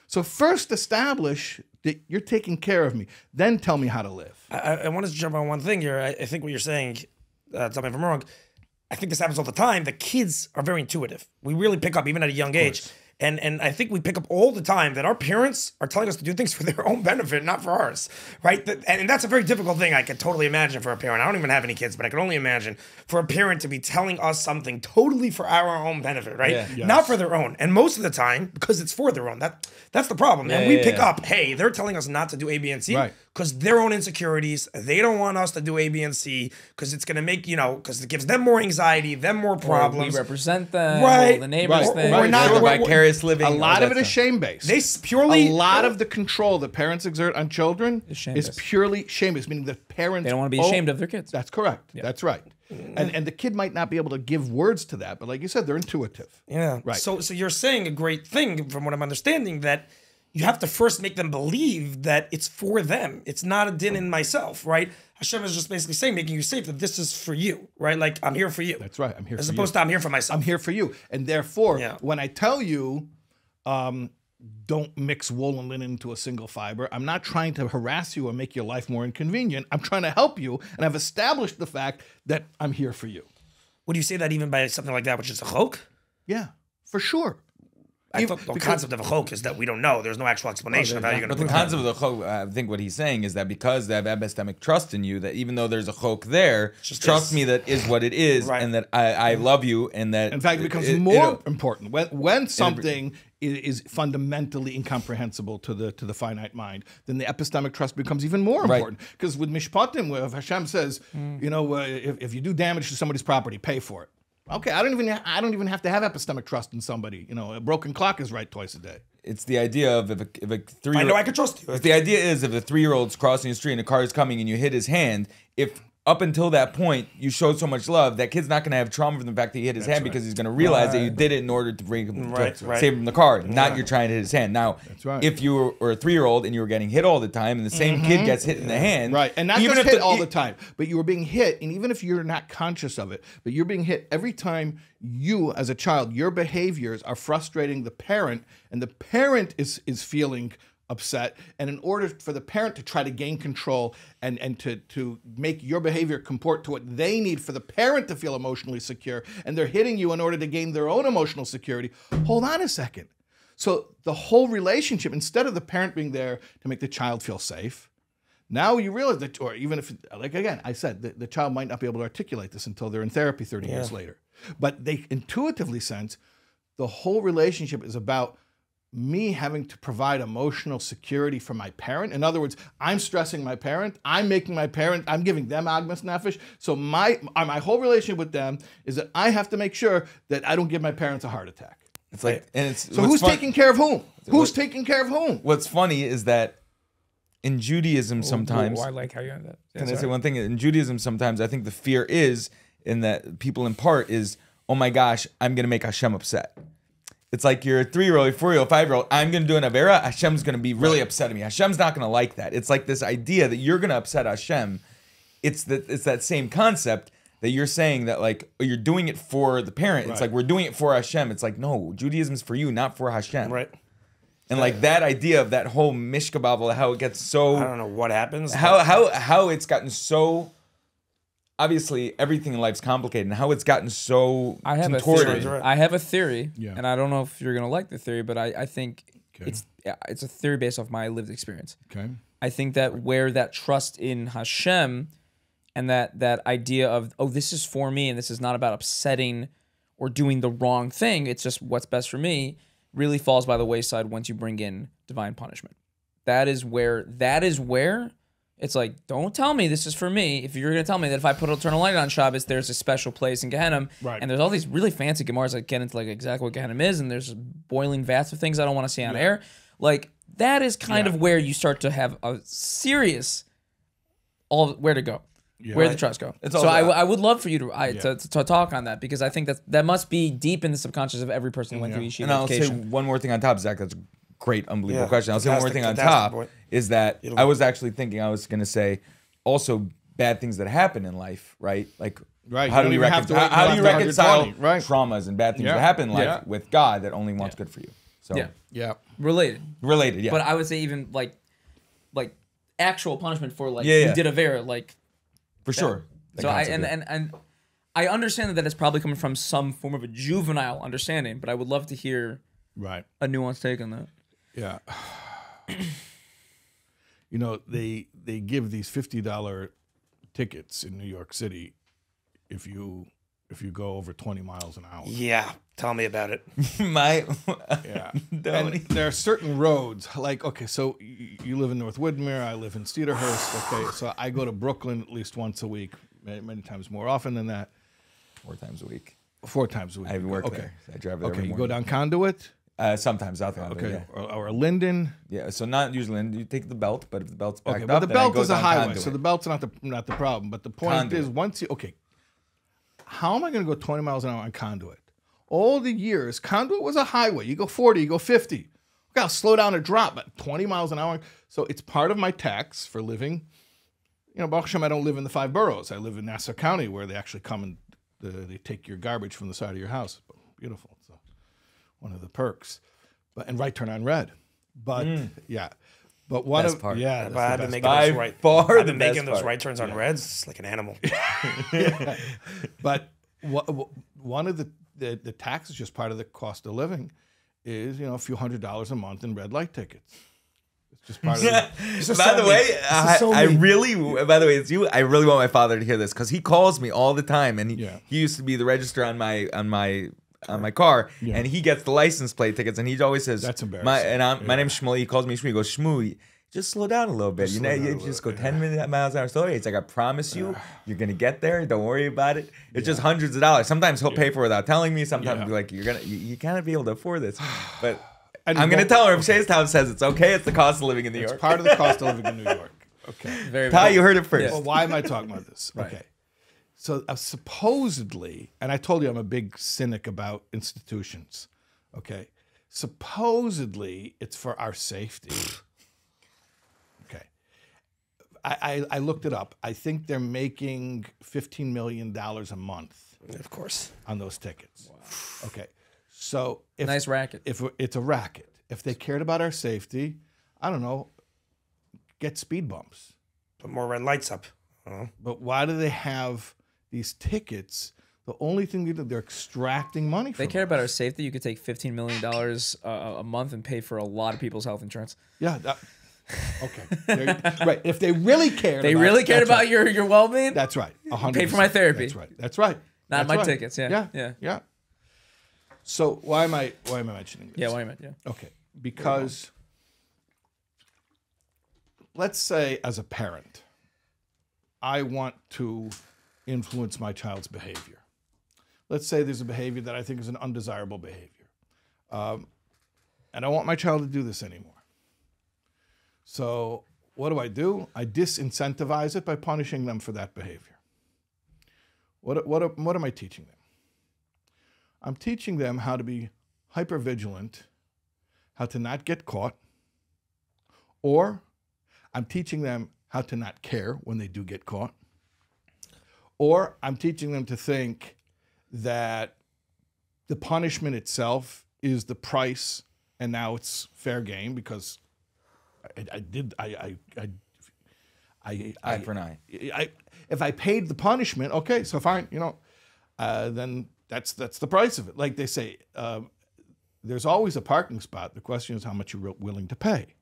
So first establish that you're taking care of me, then tell me how to live. I, I to jump on one thing here. I, I think what you're saying, uh, tell me if I'm wrong. I think this happens all the time. The kids are very intuitive. We really pick up even at a young age. And and I think we pick up all the time that our parents are telling us to do things for their own benefit, not for ours, right? That, and that's a very difficult thing. I can totally imagine for a parent. I don't even have any kids, but I can only imagine for a parent to be telling us something totally for our own benefit, right? Yeah. Not for their own. And most of the time, because it's for their own. That that's the problem. and we yeah, pick yeah. up, hey, they're telling us not to do A, B, and C Right. Because their own insecurities. They don't want us to do A, B, and C because it's going to make you know because it gives them more anxiety, them more Or problems. we represent them. Right. The neighbors Right. thing. We're not- Sure, we're- vicarious living. Oh, a lot of it is stuff. shame based. they s- purely a lot of the control that parents exert on children is, shame-based. purely shame-based, meaning that parents They don't want to be oh, ashamed of their kids. That's correct. That's right. And and the kid might not be able to give words to that, but like you said, they're intuitive. Yeah. Right. So so you're saying a great thing from what I'm understanding that you have to first make them believe that it's for them. It's not a din in myself, right? Hashem is just basically saying, making you safe that this is for you, right? Like I'm here for you. That's right. I'm here As for opposed you. to I'm here for myself. I'm here for you. And therefore, Yeah. when I tell you, um, don't mix wool and linen into a single fiber, I'm not trying to harass you or make your life more inconvenient. I'm trying to help you, and I've established the fact that I'm here for you. Would you say that even by something like that, which is a chok? Yeah, for sure. I If- thought the concept of a chok is that we don't know. There's no actual explanation of how you're going But to the concept of the chok, I think what he's saying is that because they have epistemic trust in you, that even though there's a chok there, just trust is. me that is what it is, Right. and that I, I love you, and that In fact, it becomes it- more it'll- important when when something is fundamentally incomprehensible to the to the finite mind. Then the epistemic trust becomes even more Right. important because with mishpatim, where if Hashem says, you know, uh, if, if you do damage to somebody's property, pay for it. Okay, I don't even I don't even have to have epistemic trust in somebody. You know, a broken clock is right twice a day. it's the idea of if a, if a three I know I can trust you. The idea is if a three year old's crossing the street and a car is coming and you hit his hand, if up until that point you showed so much love, that kid's not going to have trauma from the fact that he hit his hand because he's going to realize that you did it in order to bring him Right, to right. save him the car, not you're trying to hit his hand. Now, right. if you were, were a three year old and you were getting hit all the time, and the same kid mm-hmm. gets hit in the hand, Right, and not even just if hit the- all the time, but you were being hit, and even if you're not conscious of it, but you're being hit every time you, as a child, your behaviors are frustrating the parent, and the parent is is feeling upset, and in order for the parent to try to gain control and and to to make your behavior comport to what they need for the parent to feel emotionally secure, and they're hitting you in order to gain their own emotional security. Hold on a second. So the whole relationship, instead of the parent being there to make the child feel safe, now you realize that, or even if, like again, I said, the, the child might not be able to articulate this until they're in therapy 30 years later. But they intuitively sense the whole relationship is about me having to provide emotional security for my parent. In other words, I'm stressing my parent. I'm making my parent. I'm giving them agmas nefesh. So my uh, my whole relationship with them is that I have to make sure that I don't give my parents a heart attack. It's like, and it's So who's fun- taking care of whom? Who's taking care of whom? What's funny is that in Judaism oh, sometimes Oh, I like how you had that. Yeah, Can I say one thing? In Judaism, sometimes I think the fear is in that people in part is, oh my gosh, I'm gonna make Hashem upset. It's like you're a three-year-old, four-year-old, five-year-old. I'm gonna do an avera. Hashem's gonna be really upset at me. Hashem's not gonna like that. It's like this idea that you're gonna upset Hashem. It's that it's that same concept that you're saying that like you're doing it for the parent. It's like we're doing it for Hashem. It's like no, Judaism's for you, not for Hashem. Right. And like that idea of that whole mishkabavel, how it gets so I don't know what happens. how how how it's gotten so obviously everything in life's complicated and how it's gotten so I have a contorted. theory. I have a theory, Yeah. and I don't know if you're gonna like the theory, but I, I think it's it's a theory based off my lived experience. Okay. I think that where that trust in Hashem and that that idea of oh this is for me and this is not about upsetting or doing the wrong thing, it's just what's best for me, really falls by the wayside once you bring in divine punishment. That is where that is where it's like don't tell me this is for me. If you're gonna tell me that if I put eternal light on Shabbos, there's a special place in Gehenna, Right. and there's all these really fancy Gemaras that get into like exactly what Gehenna is, and there's boiling vats of things I don't want to see on air. Like that is kind of where you start to have a serious all where to go, where the trust go. It's so I, I would love for you to, I, to to talk on that because I think that that must be deep in the subconscious of every person who went through yeshiva And I'll say one more thing on top, Zach. That's great, unbelievable Yeah, question. I'll say one more thing on top point. is that I was actually thinking I was gonna say also bad things that happen in life, right? Like Right, how you do we don't even have to reconcile wait how, do you reconcile right. traumas and bad things Yeah, that happen in life yeah. with God that only wants good for you? So Yeah, Yeah. related. related, yeah. But I would say even like like actual punishment for like Yeah, you did a vera like for sure. That so I and, and and I understand that it's probably coming from some form of a juvenile understanding, but I would love to hear Right. a nuanced take on that. Yeah. you know, they they give these fifty dollar tickets in New York City if you if you go over twenty miles an hour. Yeah. Tell me about it. Yeah. my And there are certain roads, like okay, so you, you live in North Woodmere, I live in Cedarhurst. Okay, so I go to Brooklyn at least once a week, many, many times more often than that, four times a week. four times a week. I work okay. there. I drive there Okay, every you go down Conduit. Uh, sometimes out there. Okay, Yeah. or, or Linden. yeah. So not usually. Linden. You take the belt, but if the belt's backed Okay, up, the belt is a highway, Conduit. so the belt's not the not the problem. But the point Conduit. is, once you okay, how am I going to go 20 miles an hour on conduit? All the years, conduit was a highway. You go 40, you go 50. Okay, I'll slow down or drop, but 20 miles an hour. So it's part of my tax for living. You know, Baruch Hashem, I don't live in the five boroughs. I live in Nassau County, where they actually come and the, they take your garbage from the side of your house. Beautiful. So one of the perks. But and right turn on red. But hmm. yeah. But one Best of part. yeah, that's But I've been best making By those right. far I've been the making those part. right turns on reds. It's like an animal. but wha- wha- one of the, the the tax is just part of the cost of living is you know a few hundred dollars a month in red light tickets. It's just part of the, is by so the way, This I, so I really, by the way, it's you. I really want my father to hear this because he calls me all the time, and he, Yeah. he used to be the register on my on my on my car, Yeah. and he gets the license plate tickets, and he always says, That's My, embarrassing. and I'm, my Yeah. name's Shmuel. He calls me Shmuel. He goes, Shmuel, just slow down a little bit. you know, you just go bit, 10 minutes miles an hour slower. He's like, I promise you, you're gonna get there. Don't worry about it. It's just hundreds of dollars. Sometimes he'll pay for it without telling me. Sometimes Yeah. like, you're gonna, you, you gotta be able to afford this. But And I'm gonna tell her if Shais Taub says it's okay. It's the cost of living in New York. it's part of the cost of living in New York. Okay. Very, Ty, very- you heard it first. Well, why am I talking about this? Okay. So uh, supposedly, and I told you I'm a big cynic about institutions. Okay. Supposedly, it's for our safety. Okay. I, I, I looked it up. I think they're making $15 million a month Of course. on those tickets. Wow. Okay. So if Nice racket. if it's a racket, if they cared about our safety, I don't know, get speed bumps. Put more red lights up. But why do they have these tickets? The only thing they do, they're extracting money from. They care us. about our safety. You could take fifteen million dollars uh, a month and pay for a lot of people's health insurance. Yeah. That, okay. Right. If they really cared, They about really it, cared about right. your your well being. That's right. A hundred. Pay for my therapy. That's right. That's right. Not That's my right. tickets, yeah, Yeah. yeah. Yeah. So why am I why am I mentioning this? Yeah, why not? Yeah. Okay, because let's say as a parent, I want to influence my child's behavior. Let's say there's a behavior that I think is an undesirable behavior. Um, and I want my child to do this anymore. So what do I do? I disincentivize it by punishing them for that behavior. What, what, what am I teaching them? I'm teaching them how to be hyper vigilant, how to not get caught, or I'm teaching them how to not care when they do get caught, or I'm teaching them to think that the punishment itself is the price and now it's fair game because I, I did I I I I, I, Eye for an eye. I if I paid the punishment, okay, so fine, you know, uh, then that's that's the price of it. Like they say, um, there's always a parking spot. The question is how much you're willing to pay.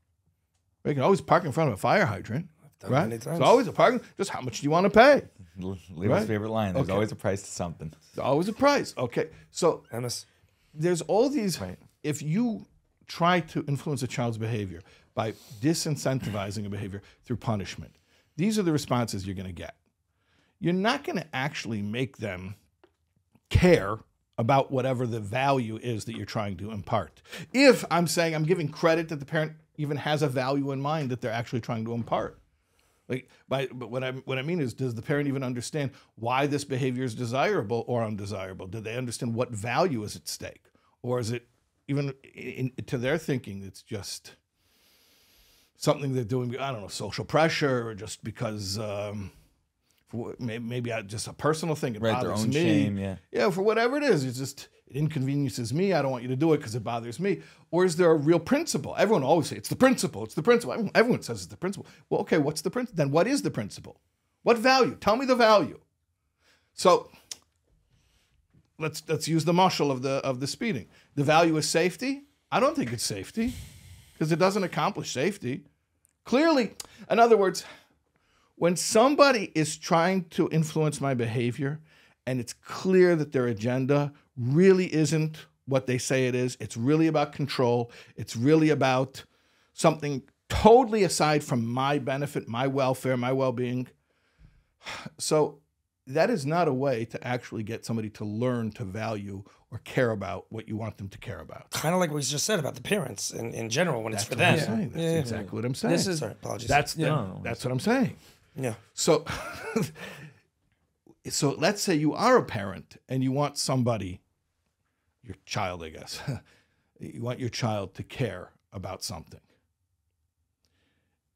You can always park in front of a fire hydrant, done right? many times. It's always a parking. Just how much do you want to pay? Leo's Right. favorite line. There's Okay. always a price to something. There's always a price. Okay, so Emes. there's all these. Right. If you try to influence a child's behavior by disincentivizing a behavior through punishment, these are the responses you're going to get. You're not going to actually make them care about whatever the value is that you're trying to impart. If I'm saying I'm giving credit that the parent even has a value in mind that they're actually trying to impart. Like, by, but what I what I mean is, does the parent even understand why this behavior is desirable or undesirable? Do they understand what value is at stake, or is it even in, to their thinking it's just something they're doing? I don't know, social pressure, or just because um, for, maybe, maybe I, just a personal thing. It Right, their bothers own me. shame, yeah. Yeah, for whatever it is, it's just it inconveniences me. I don't want you to do it because it bothers me. Or is there a real principle? Everyone always say it's the principle. It's the principle. Everyone, everyone says it's the principle. Well, okay, what's the principle? Then what is the principle? What value? Tell me the value. So let's let's use the mashal of the of the speeding. The value is safety. I don't think it's safety because it doesn't accomplish safety. Clearly, in other words, when somebody is trying to influence my behavior and it's clear that their agenda really isn't what they say it is, it's really about control, it's really about something totally aside from my benefit, my welfare, my well being. So, that is not a way to actually get somebody to learn to value or care about what you want them to care about. Kind of like what we just said about the parents in, in general when it's for what them. I'm saying. That's Yeah, yeah. exactly what I'm saying. This is Sorry, apologies. that's Yeah. the, that's what I'm saying. yeah. So, so let's say you are a parent and you want somebody, your child, I guess, you want your child to care about something.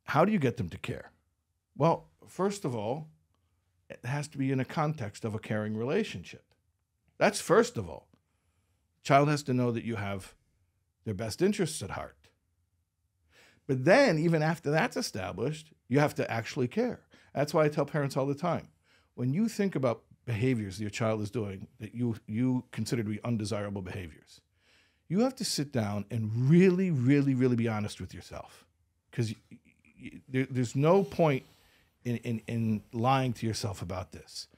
How do you get them to care? Well, first of all, it has to be in a context of a caring relationship. That's first of all. Child has to know that you have their best interests at heart. But then, even after that's established, you have to actually care. That's why I tell parents all the time when you think about behaviors your child is doing that you, you consider to be undesirable behaviors, You have to sit down and really, really, really be honest with yourself, because there, there's no point in, in in lying to yourself about this.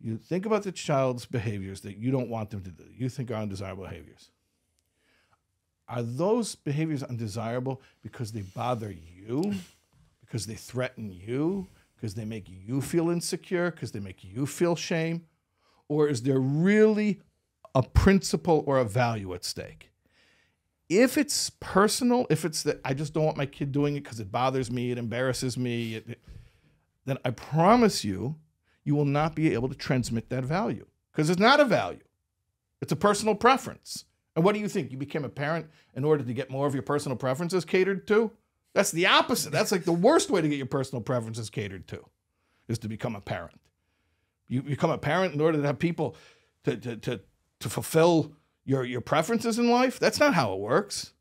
You think about the child's behaviors that you don't want them to do. You think are undesirable behaviors. Are those behaviors undesirable because they bother you, because they threaten you, because they make you feel insecure, because they make you feel shame? Or is there really a principle or a value at stake? If it's personal, if it's that I just don't want my kid doing it because it bothers me, it embarrasses me, it, it- then I promise you, you will not be able to transmit that value because it's not a value. It's a personal preference. And what do you think? You became a parent in order to get more of your personal preferences catered to? That's the opposite. That's like the worst way to get your personal preferences catered to, is to become a parent. You become a parent in order to have people to, to, to, to fulfill your, your preferences in life. That's not how it works.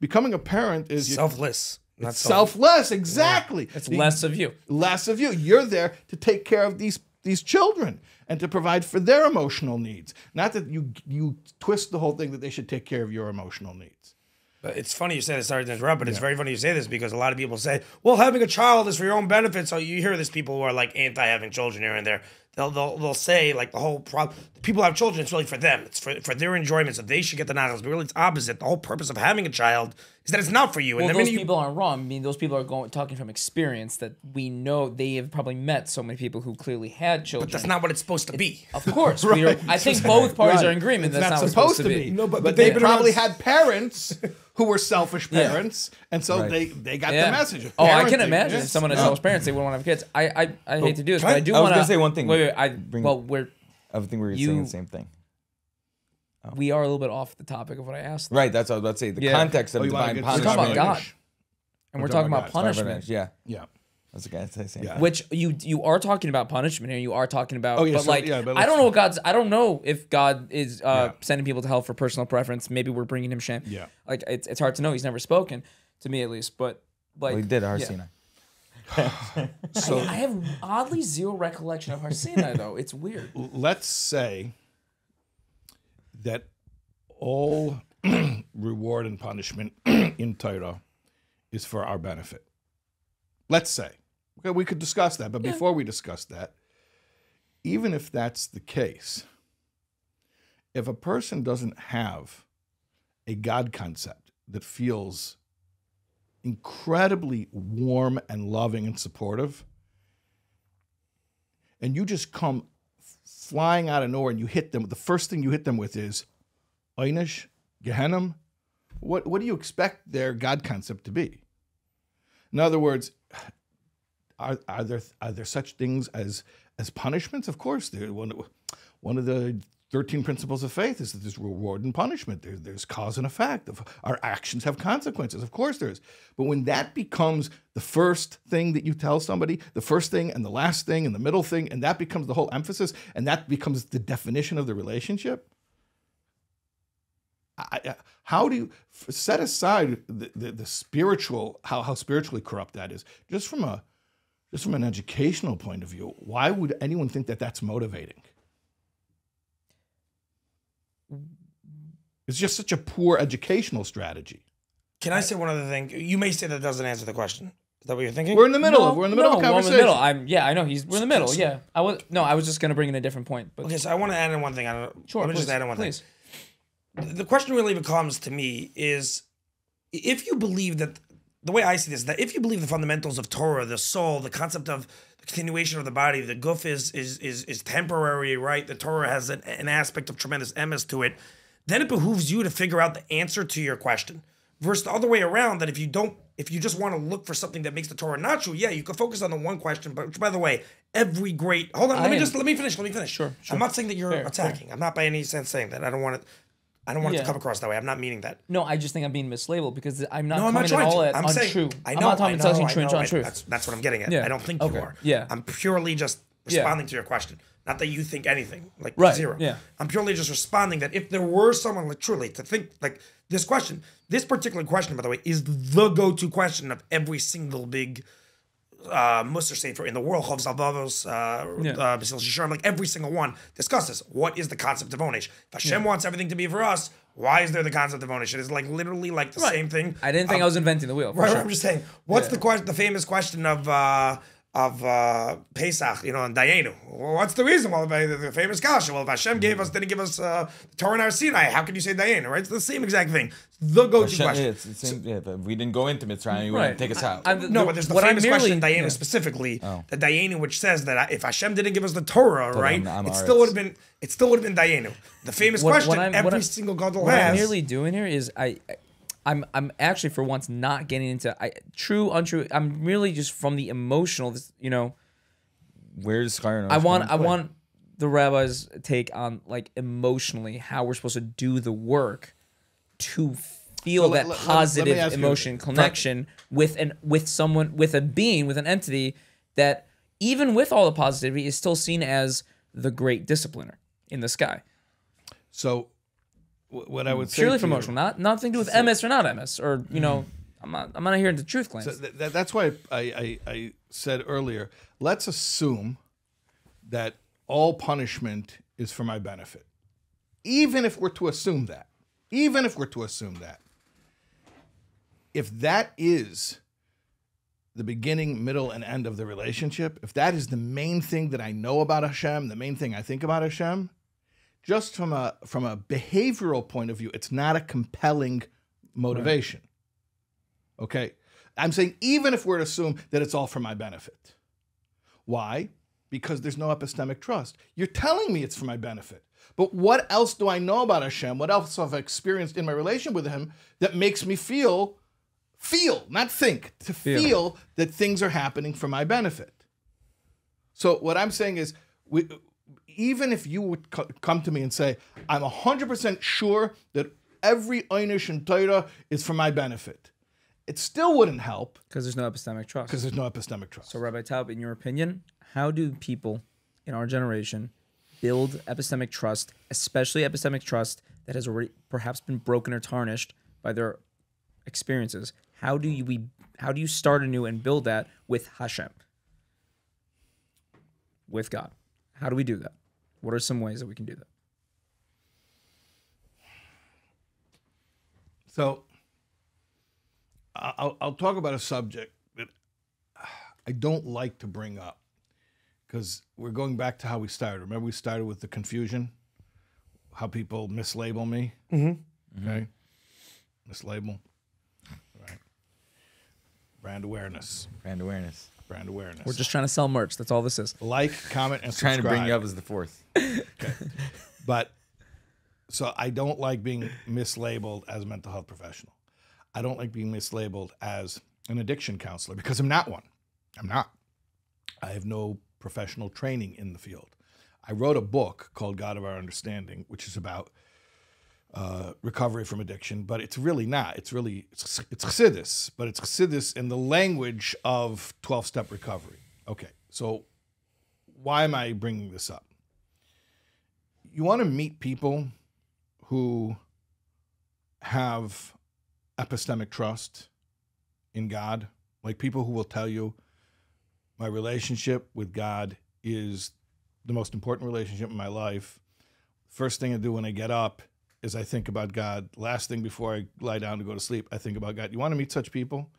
Becoming a parent is Selfless. Not self. selfless. Exactly. It's The- less of you. less of you. You're there to take care of these these children and to provide for their emotional needs. Not that you you twist the whole thing that they should take care of your emotional needs. But it's funny you say this. Sorry to interrupt, but it's very funny you say this because a lot of people say, "Well, having a child is for your own benefit." So you hear this people who are like anti having children here and there. They'll, they'll, they'll say like the whole problem. People have children. It's really for them. It's for, for their enjoyment. So they should get the knowledge. But really, it's opposite. The whole purpose of having a child is that it's not for you. Well, and the those minute you people aren't wrong. I mean, those people are going talking from experience that we know they have probably met so many people who clearly had children. But that's not what it's supposed to be. Of course, we are, I think both parties are in agreement. It's That's not not, supposed supposed to be. No, but- but but they they've probably had parents who were selfish Yeah. parents, and so Right. they they got Yeah. the message. of Oh, I can parenting. imagine Yeah. if someone has Yeah. selfish parents, they wouldn't want to have kids. I I, I hate oh, to do this, can but I- I do was want gonna say one thing. Wait, wait. I Bring- well, we're I think we're You- saying the same thing. We are a little bit off the topic of what I asked, Right, that's what I was about to say. The Yeah. context of Oh, divine get- punishment. We're talking about God. and we're We're talking talking about about punishment. Yeah, Yeah. that's the guy that says same. Yeah. Which you you are talking about punishment here. You are talking about, Oh, yeah, but so- like yeah, but I don't know what God's. I don't know if God is uh, Yeah. sending people to hell for personal preference. Maybe we're bringing him shame. Yeah. like it's it's hard to know. He's never spoken to me at least, but like Well, he did yeah. Har Sinai. So I, I have oddly zero recollection of Har Sinai though. It's weird. let's say that all reward and punishment in Torah is for our benefit. Let's say. Okay, we could discuss that, but before we discuss that, even if that's the case, if a person doesn't have a God concept that feels incredibly warm and loving and supportive, and you just come flying out of nowhere and you hit them, the first thing you hit them with is Onesh, Gehenna. What, what do you expect their God concept to be? In other words, are, are there are there such things as as punishments? Of course. One, one of the thirteen principles of faith is that there's reward and punishment. There, there's cause and effect. Our actions have consequences. Of course, there is. But when that becomes the first thing that you tell somebody, the first thing and the last thing and the middle thing, and that becomes the whole emphasis, and that becomes the definition of the relationship. I, I- how do you set aside the, the, the spiritual how, how spiritually corrupt that is just from a just from an educational point of view why would anyone think that that's motivating it's just such a poor educational strategy Can I say one other thing? You may say that doesn't answer the question. Is that what you're thinking? we're in the middle of we're in the middle no, of a we're in the middle. I'm yeah, I know he's we're in the middle. Yeah, I was no, I was just gonna bring in a different point, but Okay, so I want to add in one thing. I don't. Know. sure, Let me please, just add in one please. thing. The question really becomes to me is, if you believe that the way I see this, is that if you believe the fundamentals of Torah, the soul, the concept of the continuation of the body, the guf is is is is temporary, right? The Torah has an, an aspect of tremendous emes to it. Then it behooves you to figure out the answer to your question. Versus the other way around, that if you don't, if you just want to look for something that makes the Torah not true, yeah, you can focus on the one question. But which, by the way, every great hold on, let I me am- just let me finish. Let me finish. Sure, sure. I'm not saying that you're Fair, attacking. I'm not by any sense saying that. I don't want it. I don't want it to come across that way. I'm not meaning that. No, I just think I'm being mislabeled because I'm not No, I'm not trying at all to. I'm untrue. saying. I know. am not talking know. true and know, I- That's, that's what I'm getting at. Yeah. I don't think Okay. you are. Yeah. I'm purely just Yeah. responding to your question. Not that you think anything. Like Right. zero. Yeah. I'm purely just responding that if there were someone like truly to think like this question, this particular question, by the way, is the go-to question of every single big uh, Musar Sefer in the world, Chovos Halevavos, uh, Yeah. uh, Mesilas Yesharim, like every single one discusses what is the concept of Onesh. If Hashem wants everything to be for us, Why is there the concept of Onesh? It's like literally like the same thing. I didn't think I was inventing the wheel. Right, sure. I'm just saying. What's the question? The famous question of uh, of uh, Pesach, you know, and Dayenu. Well, what's the reason? Well, the, the famous kasha. Well, if Hashem gave us, didn't give us uh, the Torah and Har Sinai, how can you say Dayenu? Right? It's the same exact thing. The go-to Hashem- question. yeah, it's the same, yeah, but we didn't go into Mitzrayim. You Right. wouldn't take us out. I'm- No, but there's the what I'm famous question in Dayenu yeah. specifically, Oh. the Dayenu which says that if Hashem didn't give us the Torah, right, I'm- I'm it still would have been it still would have been Dayenu. The famous What- question what every what I'm- single gadol What I'm has. merely doing here is I, I- I'm I'm actually for once not getting into I, true untrue. I'm really just from the emotional. This, you know, Where's Schreier? I want I want the rabbi's take on like emotionally how we're supposed to do the work to feel So that let- let- let me positive you- emotion connection with an with someone with a being with an entity that even with all the positivity is still seen as the great discipliner in the sky. So, wh- what I would say Purely for you- emotional, not nothing to do with emes or not emes, or you mm-hmm. know, I'm not I'm not hearing the truth claims. So th- th- that's why I, I, I said earlier, let's assume that all punishment is for my benefit. Even if we're to assume that, even if we're to assume that, if that is the beginning, middle, and end of the relationship, if that is the main thing that I know about Hashem, the main thing I think about Hashem, just from a from a behavioral point of view, it's not a compelling motivation. Okay. I'm saying even if we're to assume that it's all for my benefit. Why? Because there's no epistemic trust. You're telling me it's for my benefit. But what else do I know about Hashem? What else have I experienced in my relation with Him that makes me feel, feel, not think, to feel, that things are happening for my benefit? So what I'm saying is, we, even if you would co- come to me and say, I'm 100% sure that every Onesh and Torah is for my benefit, it still wouldn't help Because there's no epistemic trust. because there's no epistemic trust. So, Rabbi Taub, in your opinion, how do people in our generation build epistemic trust, especially epistemic trust that has already perhaps been broken or tarnished by their experiences? How do you we how do you start anew and build that with Hashem? With God. How do we do that? What are some ways that we can do that? So I- I'll, I'll talk about a subject that I don't like to bring up because we're going back to how we started. Remember, we started with the confusion, how people mislabel me. Mm-hmm. Okay, mislabel. Right. Brand awareness. brand awareness. Brand awareness. We're just trying to sell merch. That's all this is. like, comment, and Trying to bring you up as the fourth. But so I don't like being mislabeled as a mental health professional. I don't like being mislabeled as an addiction counselor because I'm not one. I'm not. I have no professional training in the field. I wrote a book called God of Our Understanding, which is about uh, recovery from addiction, but it's really not. It's really it's, it's chassidus, but it's chassidus in the language of 12-step recovery. Okay, so why am I bringing this up? you want to meet people who have epistemic trust in God, like people who will tell you, my relationship with God is the most important relationship in my life. First thing I do when I get up is I think about God. Last thing before I lie down to go to sleep, I think about God. You want to meet such people?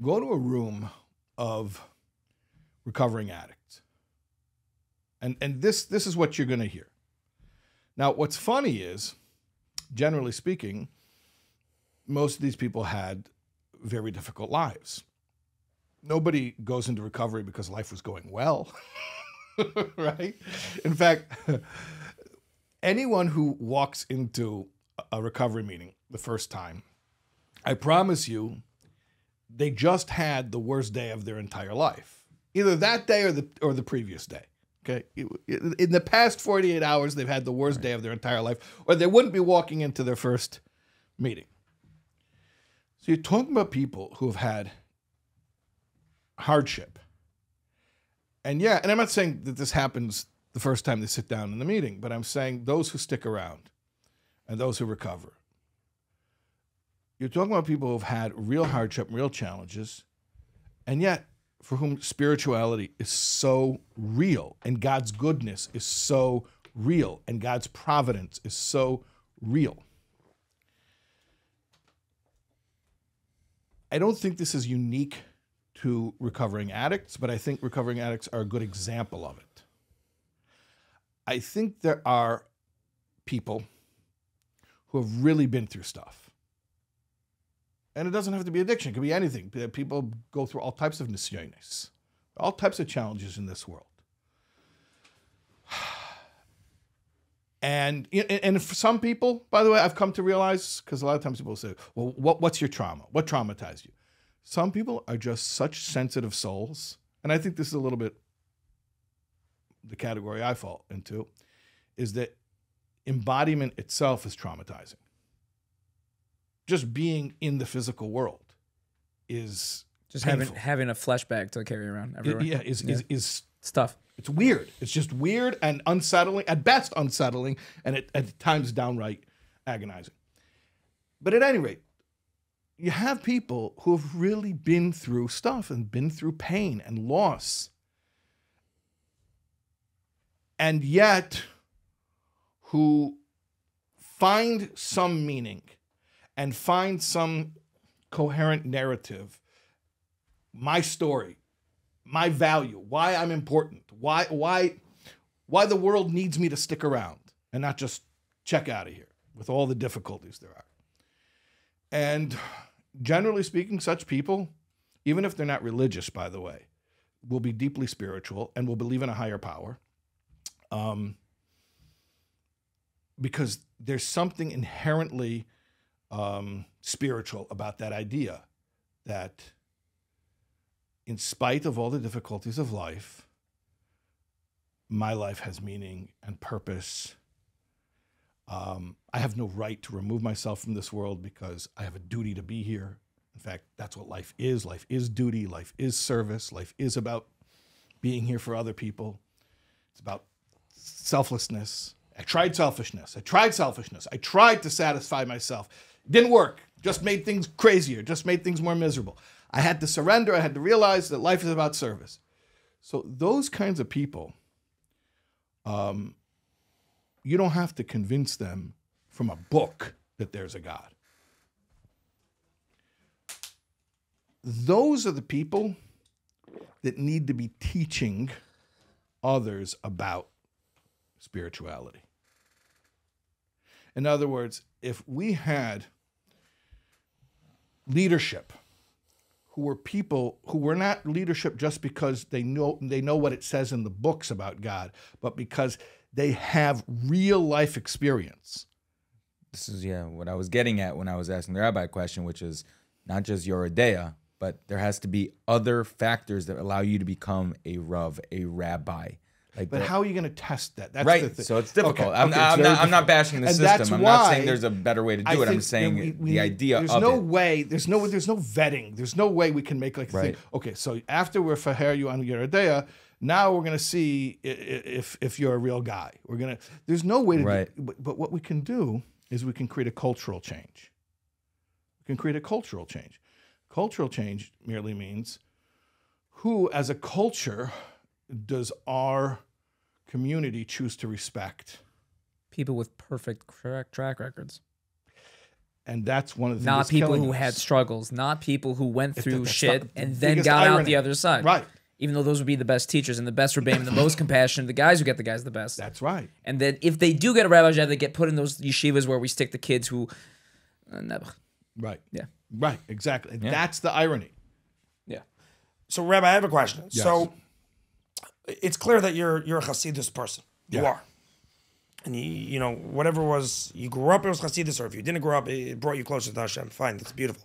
Go to a room of recovering addicts. And and this this is what you're going to hear. Now, what's funny is, generally speaking, most of these people had very difficult lives. Nobody goes into recovery because life was going well, right? In fact, anyone who walks into a recovery meeting the first time, I promise you, they just had the worst day of their entire life, either that day or the or the previous day. Okay, in the past 48 hours, they've had the worst day of their entire life, or they wouldn't be walking into their first meeting. So you're talking about people who have had hardship. And yeah, and I'm not saying that this happens the first time they sit down in the meeting, but I'm saying those who stick around and those who recover. You're talking about people who've had real hardship, real challenges, and yet for whom spirituality is so real and God's goodness is so real and God's providence is so real. I don't think this is unique to recovering addicts, but I think recovering addicts are a good example of it. I think there are people who have really been through stuff. And it doesn't have to be addiction, it could be anything. People go through all types of nisyonis, all types of challenges in this world. And and for some people, by the way, I've come to realize because a lot of times people say, "Well, what, what's your trauma? What traumatized you?" Some people are just such sensitive souls, and I think this is a little bit the category I fall into, is that embodiment itself is traumatizing. Just being in the physical world is Just painful. having having a flashback to carry around everywhere. yeah, is, is is Stuff. it's weird. It's just weird and unsettling, at best unsettling, and at times downright agonizing. But at any rate, you have people who have really been through stuff and been through pain and loss. And yet, who find some meaning and find some coherent narrative. My story, my value, why I'm important, why why why the world needs me to stick around and not just check out of here with all the difficulties there are. And generally speaking, such people, even if they're not religious, by the way, will be deeply spiritual and will believe in a higher power. Um, because there's something inherently um, spiritual about that idea that in spite of all the difficulties of life, my life has meaning and purpose. Um, I have no right to remove myself from this world because I have a duty to be here. In fact, that's what life is. Life is duty. Life is service. Life is about being here for other people. It's about selflessness. I tried selfishness. I tried selfishness. I tried to satisfy myself. Didn't work. Just made things crazier. Just made things more miserable. I had to surrender. I had to realize that life is about service. So those kinds of people, um, you don't have to convince them from a book that there's a God. Those are the people that need to be teaching others about spirituality. In other words, if we had leadership who were people who were not leadership just because they know they know what it says in the books about God, but because they have real life experience. This is yeah what I was getting at when I was asking the rabbi question, which is not just your idea, but there has to be other factors that allow you to become a rav, a rabbi. Like But how are you going to test that? That's right, the thing. so it's difficult. Okay, I'm, okay, I'm, it's not, I'm not bashing the And system. I'm not saying there's a better way to do I it. I'm saying we- we- the idea of. There's no it. way. There's no. There's no vetting. There's no way we can make like Right. think. Okay, so after we're faher you on your now we're gonna see i- i- if if you're a real guy. We're gonna. There's no way to. do- Right. but, but what we can do is we can create a cultural change. We can create a cultural change. Cultural change merely means who, as a culture, does our community choose to respect? People with perfect track track records. And that's one of the Not people who us. had struggles. Not people who went through that's shit not- the and then biggest got out the other side. Right. Even though those would be the best teachers and the best rebbeim, and the most compassionate, the guys who get the guys the best. That's right. And then if they do get a rabbi job, they get put in those yeshivas where we stick the kids who. Uh, never. Right. Yeah. Right. Exactly. That's the irony. Yeah. So, Rabbi, I have a question. So, it's clear that you're you're a Chassidus person. You Yeah. are, and you you know whatever was you grew up it was Chassidus, or if you didn't grow up, it brought you closer to Hashem. Fine, that's beautiful.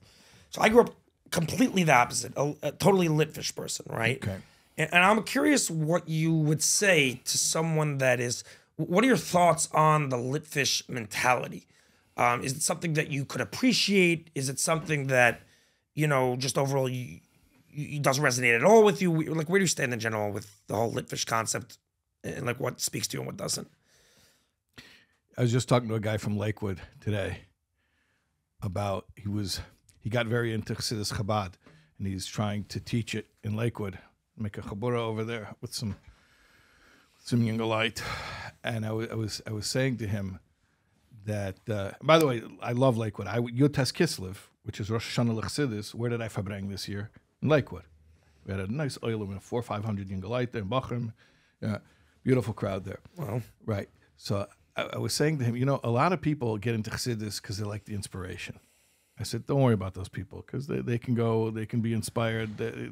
So I grew up completely the opposite, a, a totally Litvish person, right? Okay. And, and I'm curious what you would say to someone that is. What are your thoughts on the Litvish mentality? Um, is it something that you could appreciate? Is it something that you know just overall you, you, it doesn't resonate at all with you? Like, where do you stand in general with the whole Litvish concept, and like what speaks to you and what doesn't? I was just talking to a guy from Lakewood today about he was he got very into Chassidus Chabad and he's trying to teach it in Lakewood, make a chabura over there with some some Yungeleit. And I I was I was saying to him that uh, by the way, I love Lakewood. I Yud-Tes Kislev which is Rosh Hashanah L'Chassidus, where did I verbring this year? In Lakewood. We had a nice oil with four, five hundred Yungeleit there in Bachram. Yeah, beautiful crowd there. Well, Right. So I, I was saying to him, you know, a lot of people get into Chassidus because they like the inspiration. I said, don't worry about those people because they, they can go, they can be inspired. They-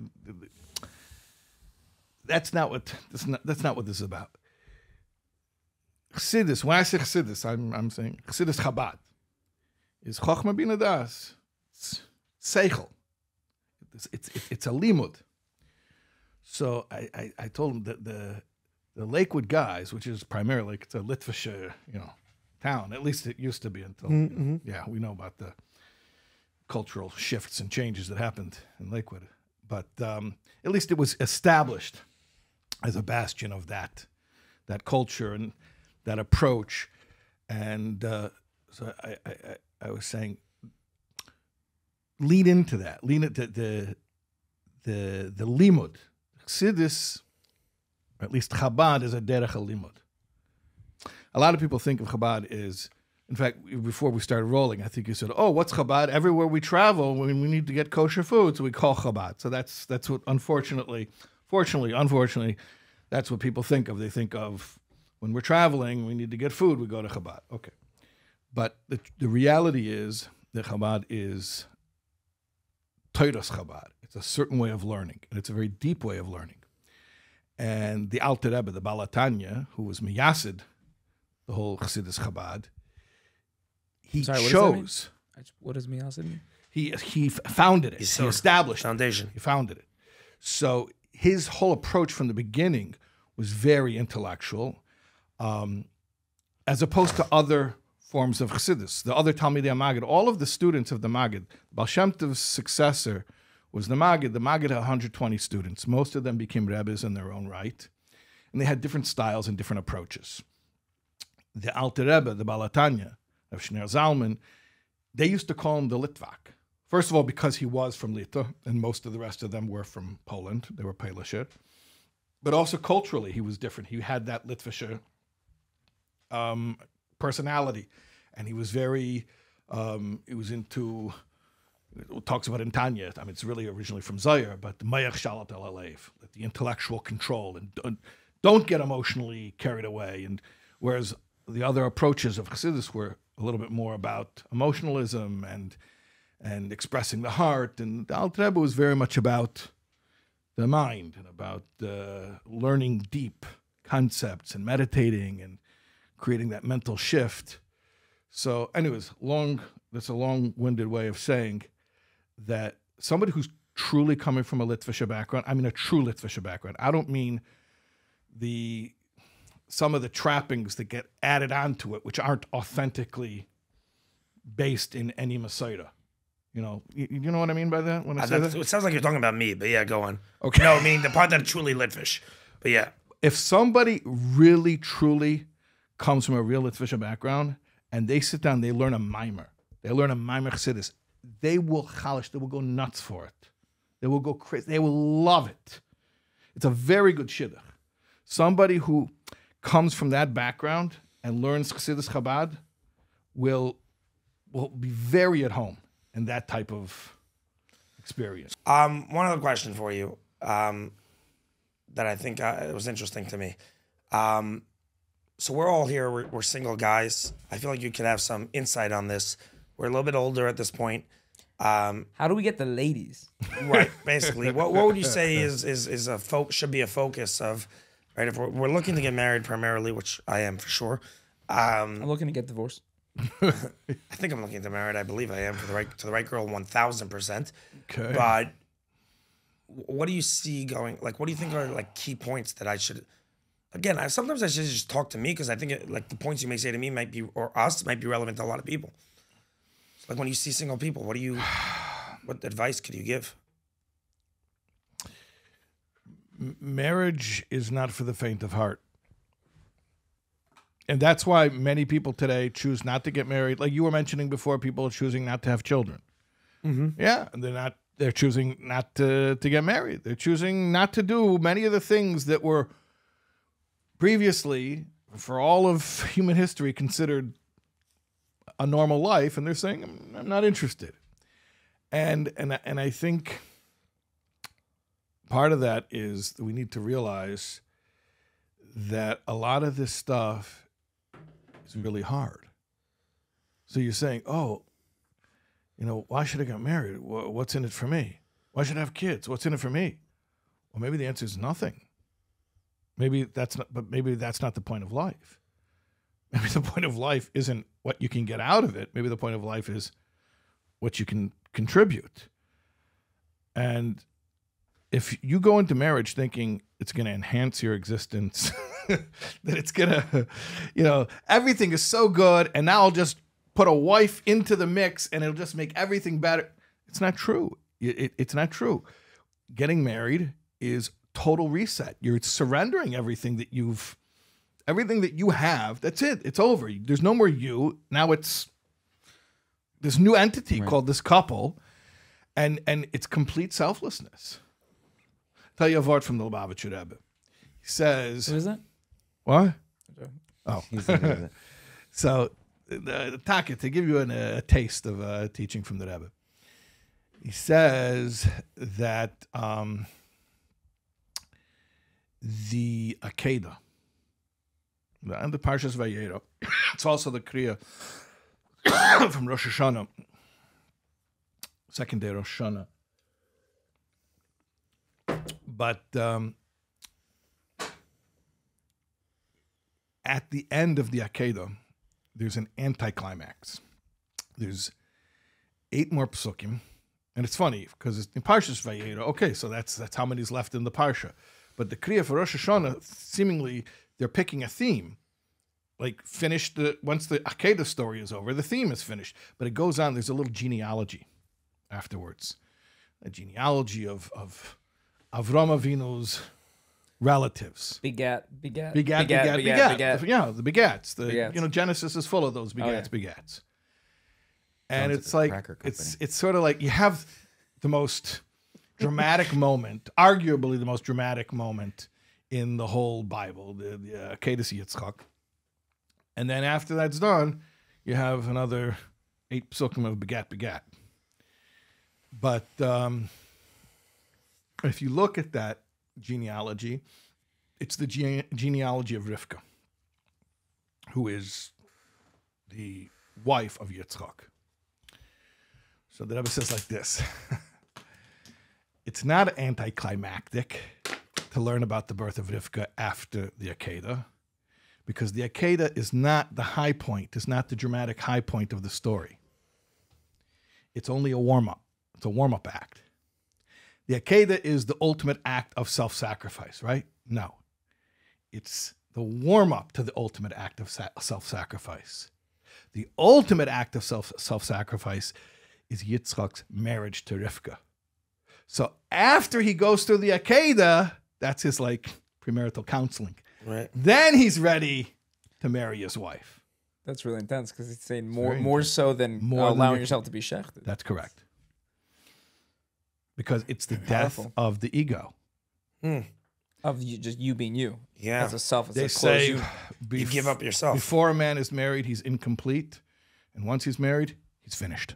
That's not what that's not, that's not what this is about. Chassidus, when I say Chassidus, I'm, I'm saying Chassidus Chabad is Chochma Bina Das. It's Seichel. It's, it's, it's a limud. So I, I, I told him that the the Lakewood guys, which is primarily it's a Litvish, uh, you know, town. At least it used to be until you know, yeah, we know about the cultural shifts and changes that happened in Lakewood. But um, at least it was established as a bastion of that that culture and that approach. And uh, so I, I, I was saying, lean into that. Lean into the the the limud. Chassidus, or at least Chabad, is a derech limud. A lot of people think of Chabad as, in fact, before we started rolling, I think you said, "Oh, what's Chabad?" Everywhere we travel, when we need to get kosher food, so we call Chabad. So that's that's what, unfortunately, fortunately, unfortunately, that's what people think of. They think of when we're traveling, we need to get food, we go to Chabad. Okay, but the the reality is that Chabad is Toiras Chabad. It's a certain way of learning, and it's a very deep way of learning. And the Alter Rebbe, the Baal HaTanya, who was Miyasid, the whole Chassidus Chabad, he Sorry, what does that mean? chose, I What does Miyasid mean? he, he founded it, he so- established it. foundation. He founded it. So his whole approach from the beginning was very intellectual, um, as opposed to other forms of Chassidus. The other Talmidei Magid, all of the students of the Magid, Baal Shem Tov's successor was the Magid. The Magid had 120 students. Most of them became rebbes in their own right, and they had different styles and different approaches. The Alter Rebbe, the Baal HaTanya of Shneur Zalman, they used to call him the Litvak. First of all, because he was from Lita, and most of the rest of them were from Poland. They were Polishir. But also culturally, he was different. He had that Litvische um, personality, and he was very. Um, he was into. Talks about in Tanya. I mean, it's really originally from Zohar, but the Mayach Shalat El the intellectual control, and don't, get emotionally carried away. And whereas the other approaches of Chassidus were a little bit more about emotionalism and and expressing the heart, and the Alter was very much about the mind and about uh, learning deep concepts and meditating and creating that mental shift. So, anyways, long. That's a long-winded way of saying that somebody who's truly coming from a Litvische background. I mean, a true Litvische background. I don't mean the some of the trappings that get added onto it, which aren't authentically based in any Masada. You know, you, you know what I mean by that when I Uh, say that. it sounds like you're talking about me, but yeah, go on. Okay. No, I mean the part that truly Litvish. But yeah, if somebody really truly comes from a real Litvische background and they sit down, they learn a maamar, they learn a maamar chassidus, they will chalish, they will go nuts for it. They will go crazy. They will love it. It's a very good shidduch. Somebody who comes from that background and learns chassidus Chabad will will be very at home in that type of experience. Um, one other question for you um, that I think uh, was interesting to me. Um, so we're all here. We're, we're single guys. I feel like you could have some insight on this. We're a little bit older at this point. Um, How do we get the ladies? right. Basically, what what would you say is is is a fo- should be a focus of right? If we're, we're looking to get married primarily, which I am for sure. Um, I'm looking to get divorced. I think I'm looking to married. I believe I am for the right to the right girl, one thousand percent. Okay. But what do you see going? Like, what do you think are like key points that I should? Again, I sometimes I should just talk to me because I think it, like the points you may say to me might be or us might be relevant to a lot of people. Like when you see single people, what do you? What advice could you give? marriage is not for the faint of heart. And that's why many people today choose not to get married. Like you were mentioning before, people are choosing not to have children. Mm-hmm. Yeah, and they're not. They're choosing not to to get married. They're choosing not to do many of the things that were previously, for all of human history, considered a normal life. And they're saying, "I'm, not interested." And and and I think part of that is that we need to realize that a lot of this stuff is really hard. So you're saying, "Oh, you know, why should I get married? What's in it for me? Why should I have kids? What's in it for me?" Well, maybe the answer is nothing. Maybe that's not, but maybe that's not the point of life. Maybe the point of life isn't what you can get out of it. Maybe the point of life is what you can contribute. And if you go into marriage thinking it's going to enhance your existence, that it's going to, you know, everything is so good, and now I'll just put a wife into the mix and it'll just make everything better. It's not true. It- it- it's not true. Getting married is total reset. You're surrendering everything that you've, everything that you have. That's it. It's over. There's no more you. Now it's this new entity called this couple, and and it's complete selflessness. I'll tell you a word from the Lubavitcher Rebbe. He says, What is that? "What? Oh, He said it was- so the Taka to give you an, a taste of uh, teaching from the Rebbe. He says that um, the Akeda, and the Parshas Vayera, it's also the Kriya from Rosh Hashanah, second day Rosh Hashanah. But um, at the end of the Akeda, there's an anticlimax. There's eight more psukim, and it's funny because it's in Parshas Vayera. Okay, so that's that's how many's left in the parsha. But the Kriya for Rosh Hashanah, seemingly they're picking a theme. Like finish the once the Akeda story is over, the theme is finished. But it goes on. There's a little genealogy afterwards, a genealogy of of Avram Avinu's relatives. Begat, begat, Begat, begat, begat, Yeah, the begats. The Begats. you know Genesis is full of those begats, Oh, yeah. begats. And it's like a like cracker it's it's sort of like you have the most dramatic moment, arguably the most dramatic moment in the whole Bible, the, the uh, Akedah Yitzchak. And then after that's done, you have another eight psukim of begat, begat. But um, if you look at that genealogy, it's the gene- genealogy of Rivka, who is the wife of Yitzchak. So the Rebbe says like this It's not anticlimactic to learn about the birth of Rivka after the Akedah, because the Akedah is not the high point, it's not the dramatic high point of the story. It's only a warm up, it's a warm up act. The Akedah is the ultimate act of self sacrifice, right? No. It's the warm up to the ultimate act of self sacrifice. The ultimate act of self self sacrifice is Yitzchak's marriage to Rivka. So after he goes through the Akedah, that's his like premarital counseling. Right. Then he's ready to marry his wife. That's really intense because it's saying more, very more so than More than allowing the- yourself to be shechted. That's correct. Because it's the Powerful. death of the ego. Hmm. Of you, just you being you. Yeah. As a self. As They a say you. You give up yourself. Before a man is married, he's incomplete. And once he's married, he's finished.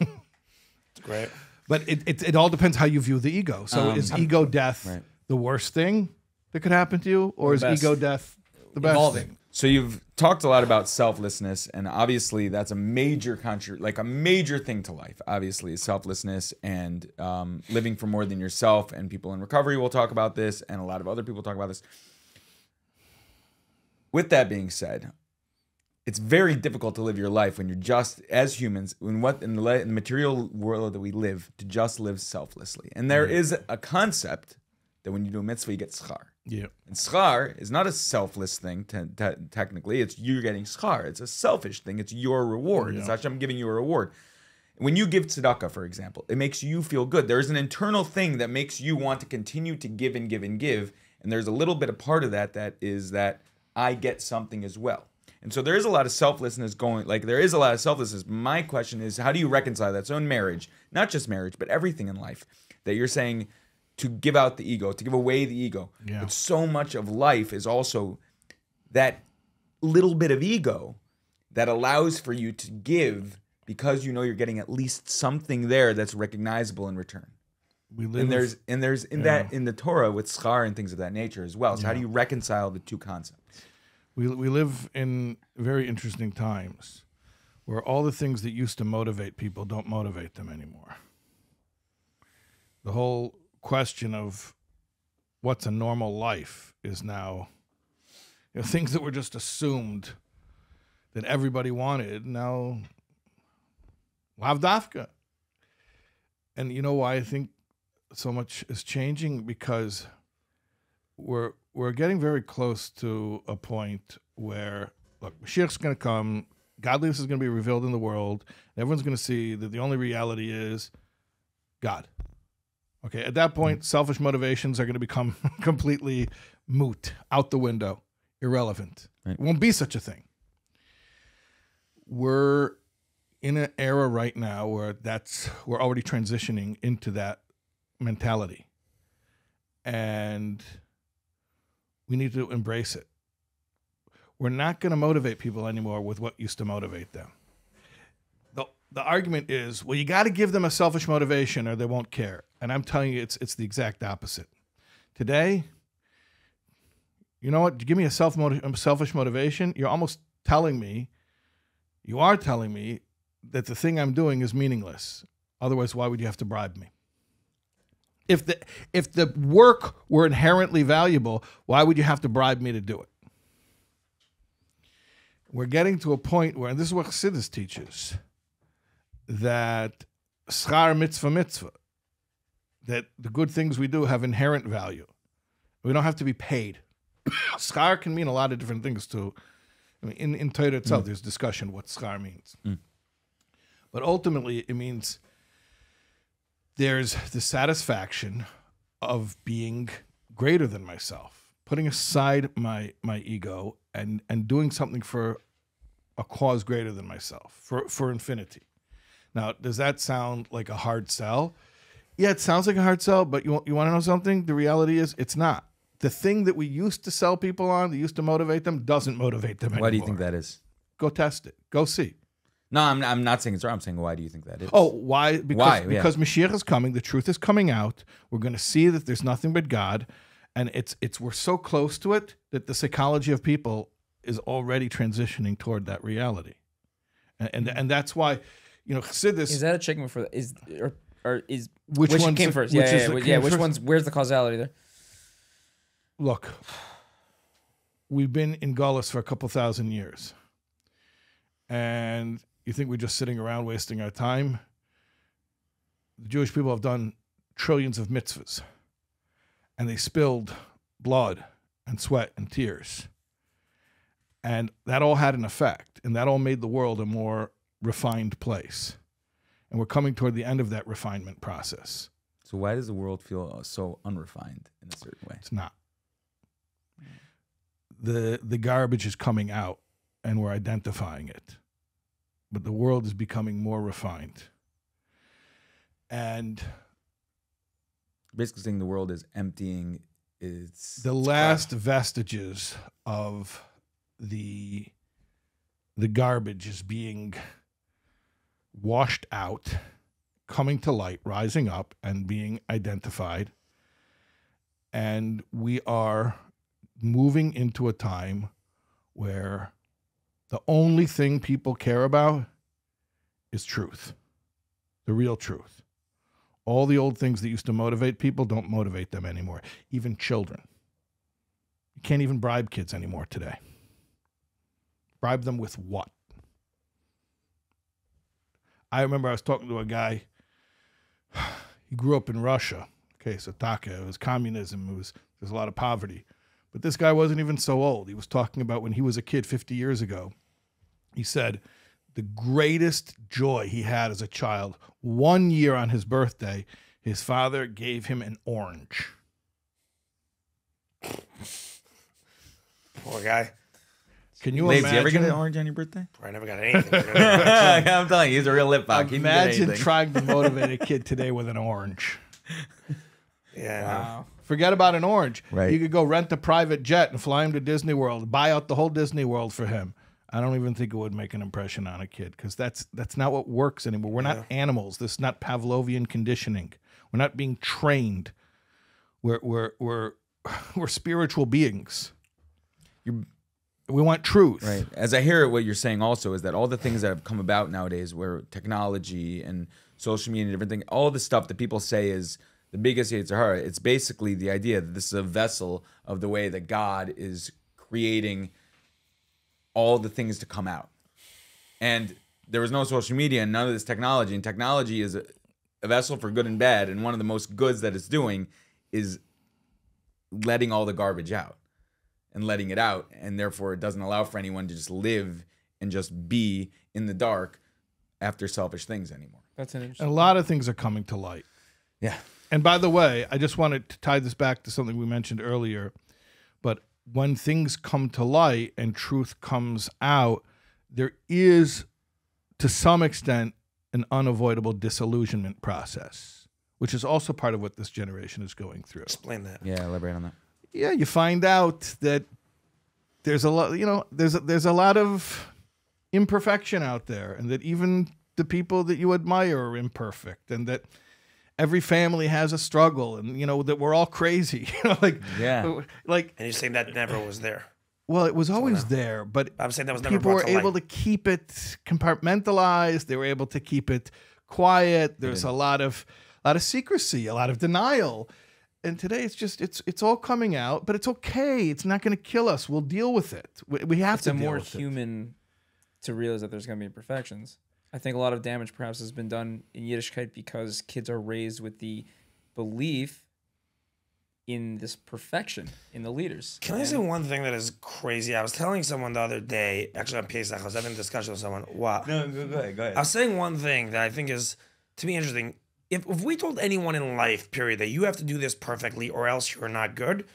Great. But it, it, it all depends how you view the ego. So Um, is ego death Right. the worst thing that could happen to you? Or is best. ego death the best Evolving. thing? So you've talked a lot about selflessness, and obviously that's a major contri- like a major thing to life. Obviously, is selflessness and um, living for more than yourself. And people in recovery will talk about this, and a lot of other people talk about this. With that being said, it's very difficult to live your life when you're just as humans in what in the, in the material world that we live to just live selflessly. And there mm-hmm. is a concept that when you do a mitzvah, you get schar. Yeah. And schar is not a selfless thing, te- te- technically. It's you're getting schar. It's a selfish thing. It's your reward. It's Hashem giving you a reward. When you give tzedakah, for example, it makes you feel good. There's an internal thing that makes you want to continue to give and give and give. And there's a little bit of part of that that is that I get something as well. And so there is a lot of selflessness going, like there is a lot of selflessness. My question is, how do you reconcile that? So in marriage, not just marriage, but everything in life, that you're saying to give out the ego, to give away the ego. Yeah. But so much of life is also that little bit of ego that allows for you to give because you know you're getting at least something there that's recognizable in return. We live And there's and there's in that in the Torah with schar and things of that nature as well. So how do you reconcile the two concepts? We we live in very interesting times where all the things that used to motivate people don't motivate them anymore. The whole question of what's a normal life is now you know, things that were just assumed that everybody wanted now lav davka. And you know why I think so much is changing because we're we're getting very close to a point where look, Mashiach's going to come, godliness is going to be revealed in the world. And everyone's going to see that the only reality is God. Okay, at that point, mm. selfish motivations are going to become completely moot, out the window, irrelevant. Right. It won't be such a thing. We're in an era right now where that's we're already transitioning into that mentality. And we need to embrace it. We're not going to motivate people anymore with what used to motivate them. The, the argument is, well, you got to give them a selfish motivation or they won't care. And I'm telling you, it's, it's the exact opposite. Today, you know what? Give me a self a selfish motivation. You're almost telling me, you are telling me that the thing I'm doing is meaningless. Otherwise, why would you have to bribe me? If the if the work were inherently valuable, why would you have to bribe me to do it? We're getting to a point where, and this is what Chassidus teaches, that schar mitzvah mitzvah, that the good things we do have inherent value. We don't have to be paid. schar can mean a lot of different things too. I mean, in, in Torah itself, mm. there's discussion what schar means. Mm. But ultimately, it means there's the satisfaction of being greater than myself, putting aside my my ego and and doing something for a cause greater than myself, for for infinity. Now, does that sound like a hard sell? Yeah, it sounds like a hard sell, but you you want to know something? The reality is, it's not. The thing that we used to sell people on, that used to motivate them, doesn't motivate them anymore. Why do you think that is? Go test it. Go see. No, I'm, I'm not saying it's wrong. I'm saying why do you think that is? Oh, why? Because, Why? Yeah. Because Mashiach is coming. The truth is coming out. We're going to see that there's nothing but God, and it's it's we're so close to it that the psychology of people is already transitioning toward that reality, and and, and that's why, you know, Chassidus. Is that a chicken before? Is or, or is Which which, one's came the- first? which yeah, is yeah, yeah. Which first? one's? Where's the causality there? look, we've been in Gullus for a couple thousand years. And you think we're just sitting around wasting our time? The Jewish people have done trillions of mitzvahs, and they spilled blood and sweat and tears. And that all had an effect, and that all made the world a more refined place. And we're coming toward the end of that refinement process. So why does the world feel uh, so unrefined in a certain way? It's not. The the garbage is coming out and we're identifying it. But the world is becoming more refined. And Basically saying the world is emptying its the last vestiges of the the garbage is being washed out, coming to light, rising up and being identified. And we are moving into a time where the only thing people care about is truth, the real truth. All the old things that used to motivate people don't motivate them anymore, even children. You can't even bribe kids anymore today. Bribe them with what? I remember I was talking to a guy. He grew up in Russia. Okay, so Taka, it was communism. It was there's a lot of poverty, but this guy wasn't even so old. He was talking about when he was a kid 50 years ago. He said the greatest joy he had as a child. One year on his birthday, his father gave him an orange. Poor guy. Can you Labes, imagine? you ever get an orange on your birthday? I never got anything. I'm telling you, he's a real lip bug. Can get Imagine trying to motivate a kid today with an orange. yeah. Wow. Forget about an orange. Right. You could go rent a private jet and fly him to Disney World, buy out the whole Disney World for him. I don't even think it would make an impression on a kid because that's that's not what works anymore. We're not animals. This is not Pavlovian conditioning. We're not being trained. We're we're we're we're spiritual beings. You're- we want truth. Right. As I hear it, what you're saying also is that all the things that have come about nowadays where technology and social media and everything, all the stuff that people say is the biggest Yetzer Hara, it's basically the idea that this is a vessel of the way that God is creating all the things to come out. And there was no social media and none of this technology. And technology is a, a vessel for good and bad. And one of the most goods that it's doing is letting all the garbage out and letting it out. And therefore, it doesn't allow for anyone to just live and just be in the dark after selfish things anymore. That's an And interesting. a lot of things are coming to light. Yeah. And by the way, I just wanted to tie this back to something we mentioned earlier. But when things come to light and truth comes out, there is, to some extent, an unavoidable disillusionment process, which is also part of what this generation is going through. Explain that. Yeah, elaborate on that. Yeah, you find out that there's a lot, you know, there's a, there's a lot of imperfection out there, and that even the people that you admire are imperfect, and that every family has a struggle, and you know that we're all crazy, you know, like Yeah. like And you're saying that never was there. well, it was always there, but I'm saying that was never people were to able light. to keep it compartmentalized. They were able to keep it quiet. There's a lot of a lot of secrecy, a lot of denial. And today it's just it's it's all coming out, but it's okay. It's not going to kill us. We'll deal with it. We, we have It's to a deal more with it. human to realize that there's going to be imperfections. I think a lot of damage perhaps has been done in Yiddishkeit because kids are raised with the belief in this perfection in the leaders. Can I say one thing that is crazy? I was telling someone the other day, actually on Pesach, I was having a discussion with someone. Wow. No, go, go ahead. Go ahead. I was saying one thing that I think is to me interesting. If, if we told anyone in life, period, that you have to do this perfectly or else you're not good,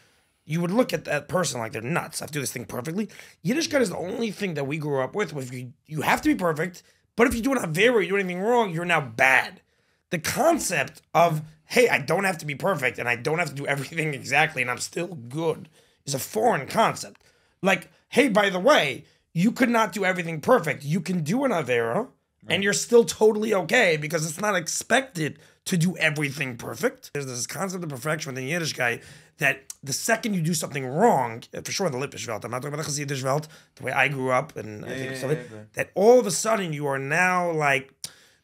you would look at that person like they're nuts. I have to do this thing perfectly. Yiddishkeit is the only thing that we grew up with. If you you have to be perfect, but if you do an avera, you do anything wrong, you're now bad. The concept of hey, I don't have to be perfect and I don't have to do everything exactly and I'm still good is a foreign concept. Like, hey, by the way, you could not do everything perfect. You can do an avera and you're still totally okay because it's not expected to do everything perfect. There's this concept of perfection within Yiddishkeit that the second you do something wrong, eh, for sure in the Litvish Welt, I'm not talking about the Chassidish Welt, the way I grew up, and I think yeah, so yeah, that- all of a sudden you are now like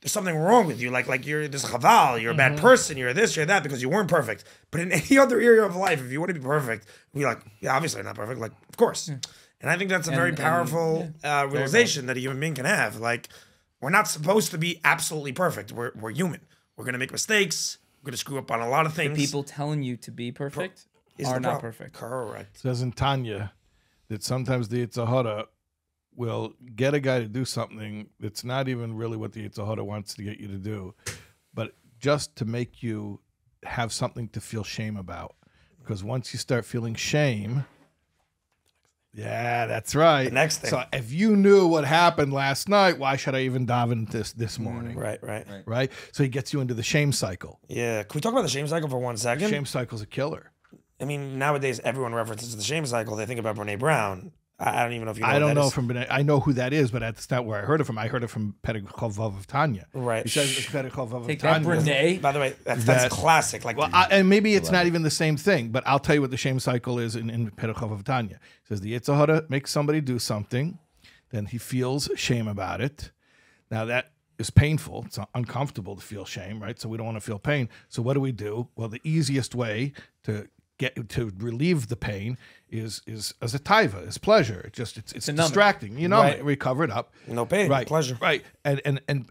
there's something wrong with you. Like like you're this chaval, you're a bad person, you're this, you're that, because you weren't perfect. But in any other area of life, if you want to be perfect, be like, yeah, obviously I'm not perfect. Like, of course. And I think that's a very and- powerful uh, realization that a human being can have. Like, we're not supposed to be absolutely perfect. We're we're human. We're gonna make mistakes. We're gonna screw up on a lot of things. People telling you to be perfect is are not perfect. Correct. says in Tanya that sometimes the Yetzer Hara will get a guy to do something that's not even really what the Yetzer Hara wants to get you to do, but just to make you have something to feel shame about. Because once you start feeling shame, yeah, that's right. The next thing. So if you knew what happened last night, why should I even daven this this mm, morning? Right, right, Right. right. So he gets you into the shame cycle. Yeah. Can we talk about the shame cycle for one second? The Shame cycle's a killer. I mean, nowadays everyone references the shame cycle. They think about Brene Brown. I, I don't even know if you know. I don't that know is. from I know who that is, but that's not where I heard it from. I heard it from Pedagog of Tanya. Right. He says it's Pedagog of Take that, Tanya. Brene. By the way, that's, that's That- classic. Like, Well, I, and maybe it's not even the same thing, but I'll tell you what the shame cycle is in, in Pedagog of Tanya. It says the Yetzer Hara makes somebody do something, then he feels shame about it. Now that is painful. It's uncomfortable to feel shame, right? So we don't want to feel pain. So what do we do? Well, the easiest way to get to relieve the pain is is as a taiva, is pleasure. It just it's it's a numb it. distracting. You know, Right. recover it up. no pain, Right, pleasure. Right, and and and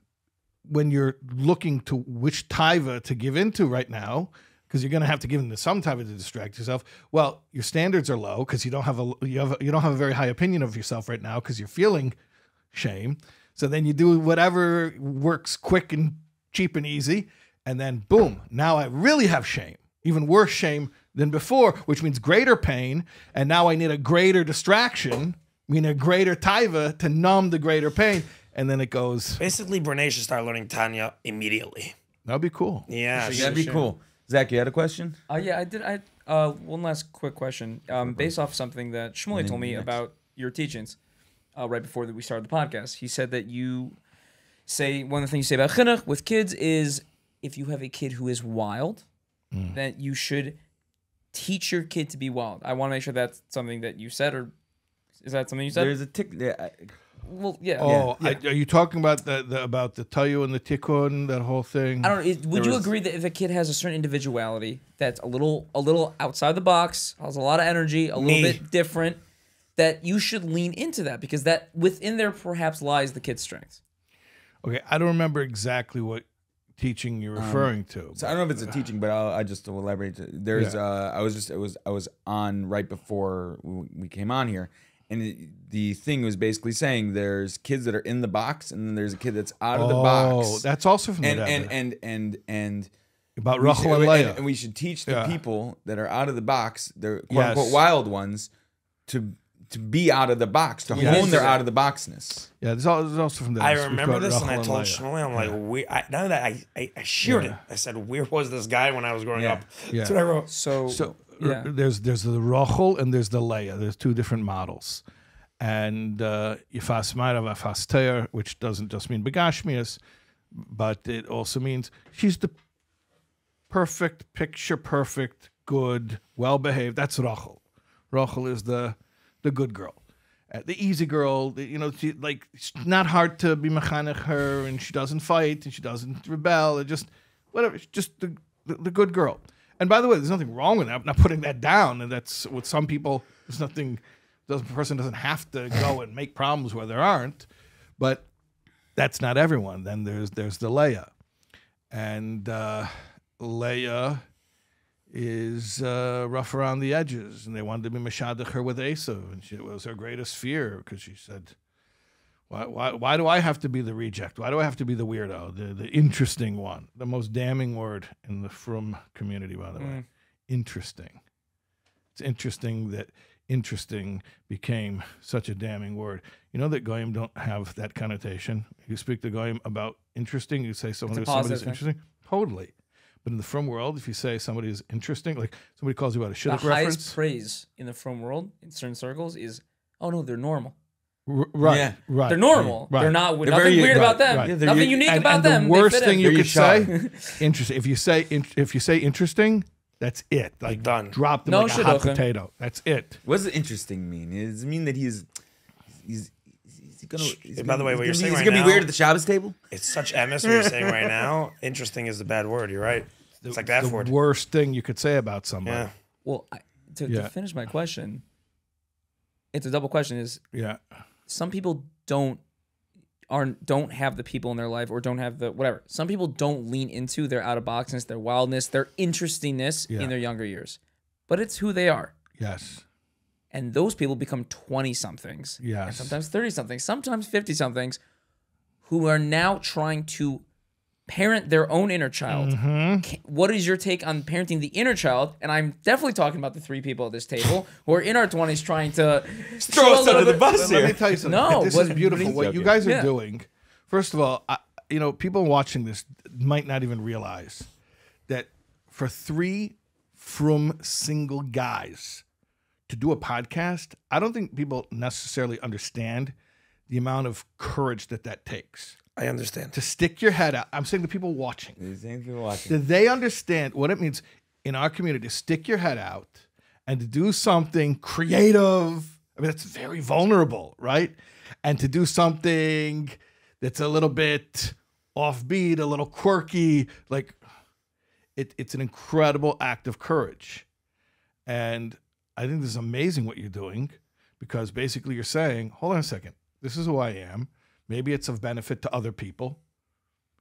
when you're looking to which taiva to give into right now, because you're going to have to give into some taiva to distract yourself. Well, your standards are low because you don't have a you have a, you don't have a very high opinion of yourself right now because you're feeling shame. So then you do whatever works quick and cheap and easy, and then boom, now I really have shame, even worse shame than before, which means greater pain, and now I need a greater distraction, meaning a greater taiva to numb the greater pain, and then it goes. Basically, Brene should start learning Tanya immediately. That'd be cool. Yeah. she- That'd be cool. Zach, you had a question? Uh, yeah, I did. I uh, one last quick question, um, based off something that Shmueli told me about your teachings. uh, right before that we started the podcast. He said that you say one of the things you say about chinuch with kids is if you have a kid who is wild, Mm. that you should teach your kid to be wild. I want to make sure that's something that you said, or is that something you said? There's a tick. yeah, I- well, yeah. Oh, yeah. I- are you talking about the, the about the Tohu and the tikkun, that whole thing? I don't know. is- Would There you was- agree that if a kid has a certain individuality that's a little a little outside the box, has a lot of energy, a Me. little bit different, that you should lean into that because that within there perhaps lies the kid's strength. Okay, I don't remember exactly what teaching you're referring to. So I don't know if it's a teaching, but I'll, I just will elaborate. There's, Yeah. uh, I was just, it was, I was on right before we came on here, and it, the thing was basically saying there's kids that are in the box, and then there's a kid that's out of the box. oh, that's also from and the and, Rebbe. and and and about Rachel and and, Leah. and we should teach the Yeah. people that are out of the box, the quote Yes. unquote wild ones, to to be out of the box, to Yes. hone their out of the boxness. yeah, there's al- there's also from the I remember called this, and I told Leah. Shmuel, I'm like, we, I, now that I, I, I shared Yeah. it, I said, where was this guy when I was growing Yeah. up? Yeah. That's what I wrote. So, So yeah. r- there's there's the Rochel and there's the Leah. There's two different models. And uh, Yifas Ma'ara Vafas Te'er, which doesn't just mean Begashmias, but it also means she's the perfect, picture perfect, good, well behaved. That's Rochel. Rochel is the the good girl. Uh, the easy girl, the, you know, she like it's not hard to be mechanech her, and she doesn't fight, and she doesn't rebel, and just whatever. Just the, the the good girl. And by the way, there's nothing wrong with that. I'm not putting that down. And that's with some people. There's nothing. The person doesn't have to go and make problems where there aren't. But that's not everyone. Then there's there's the Leah, and uh, Leah is uh, rough around the edges, and they wanted to be mashadich her with Esav, and she, it was her greatest fear because she said, why, why, "Why do I have to be the reject? Why do I have to be the weirdo, the the interesting one, the most damning word in the Frum community, by the way, interesting." It's interesting that interesting became such a damning word. You know that goyim don't have that connotation. You speak to goyim about interesting, you say someone It's a who's somebody who's thing. interesting. Totally. But in the frum world, if you say somebody is interesting, like somebody calls you out a the highest reference, praise in the frum world in certain circles is, oh no, they're normal. r- right, Yeah. right, They're normal. right. They're not They're nothing very- weird right, about them. right. Yeah, nothing unique and, about and them. the worst thing you could shy. say, interesting. If you say in, if you say interesting, that's it. Like Done. Drop them No like a hot shidduchim. potato. That's it. What does interesting mean? Does it mean that he's he's he's gonna? He's By gonna- the way, what you're be- saying he's right gonna be weird at the Shabbos table. It's such emes what you're saying right now. Interesting is the bad word. You're right. It's like that the word. worst thing you could say about somebody. Yeah. Well, I, to, Yeah. to finish my question, it's a double question. Is Yeah. some people don't aren't don't have the people in their life or don't have the whatever. Some people don't lean into their out of boxness, their wildness, their interestingness Yeah. in their younger years. But it's who they are. Yes. And those people become 20 somethings. And sometimes 30 somethings, sometimes 50 somethings who are now trying to parent their own inner child. Mm-hmm. What is your take on parenting the inner child? And I'm definitely talking about the three people at this table who are in our 20s trying to Throw us under the bus Let me tell you something. No, this is beautiful. what What you guys are Yeah. doing. First of all, I, you know, people watching this might not even realize that for three frum single guys to do a podcast, I don't think people necessarily understand the amount of courage that that takes I understand. to stick your head out. I'm saying to people watching. These things people watching. Do they understand what it means in our community to stick your head out and to do something creative? I mean, that's very vulnerable, right? And to do something that's a little bit offbeat, a little quirky, like it, it's an incredible act of courage. And I think this is amazing what you're doing because basically you're saying, hold on a second, this is who I am. Maybe it's of benefit to other people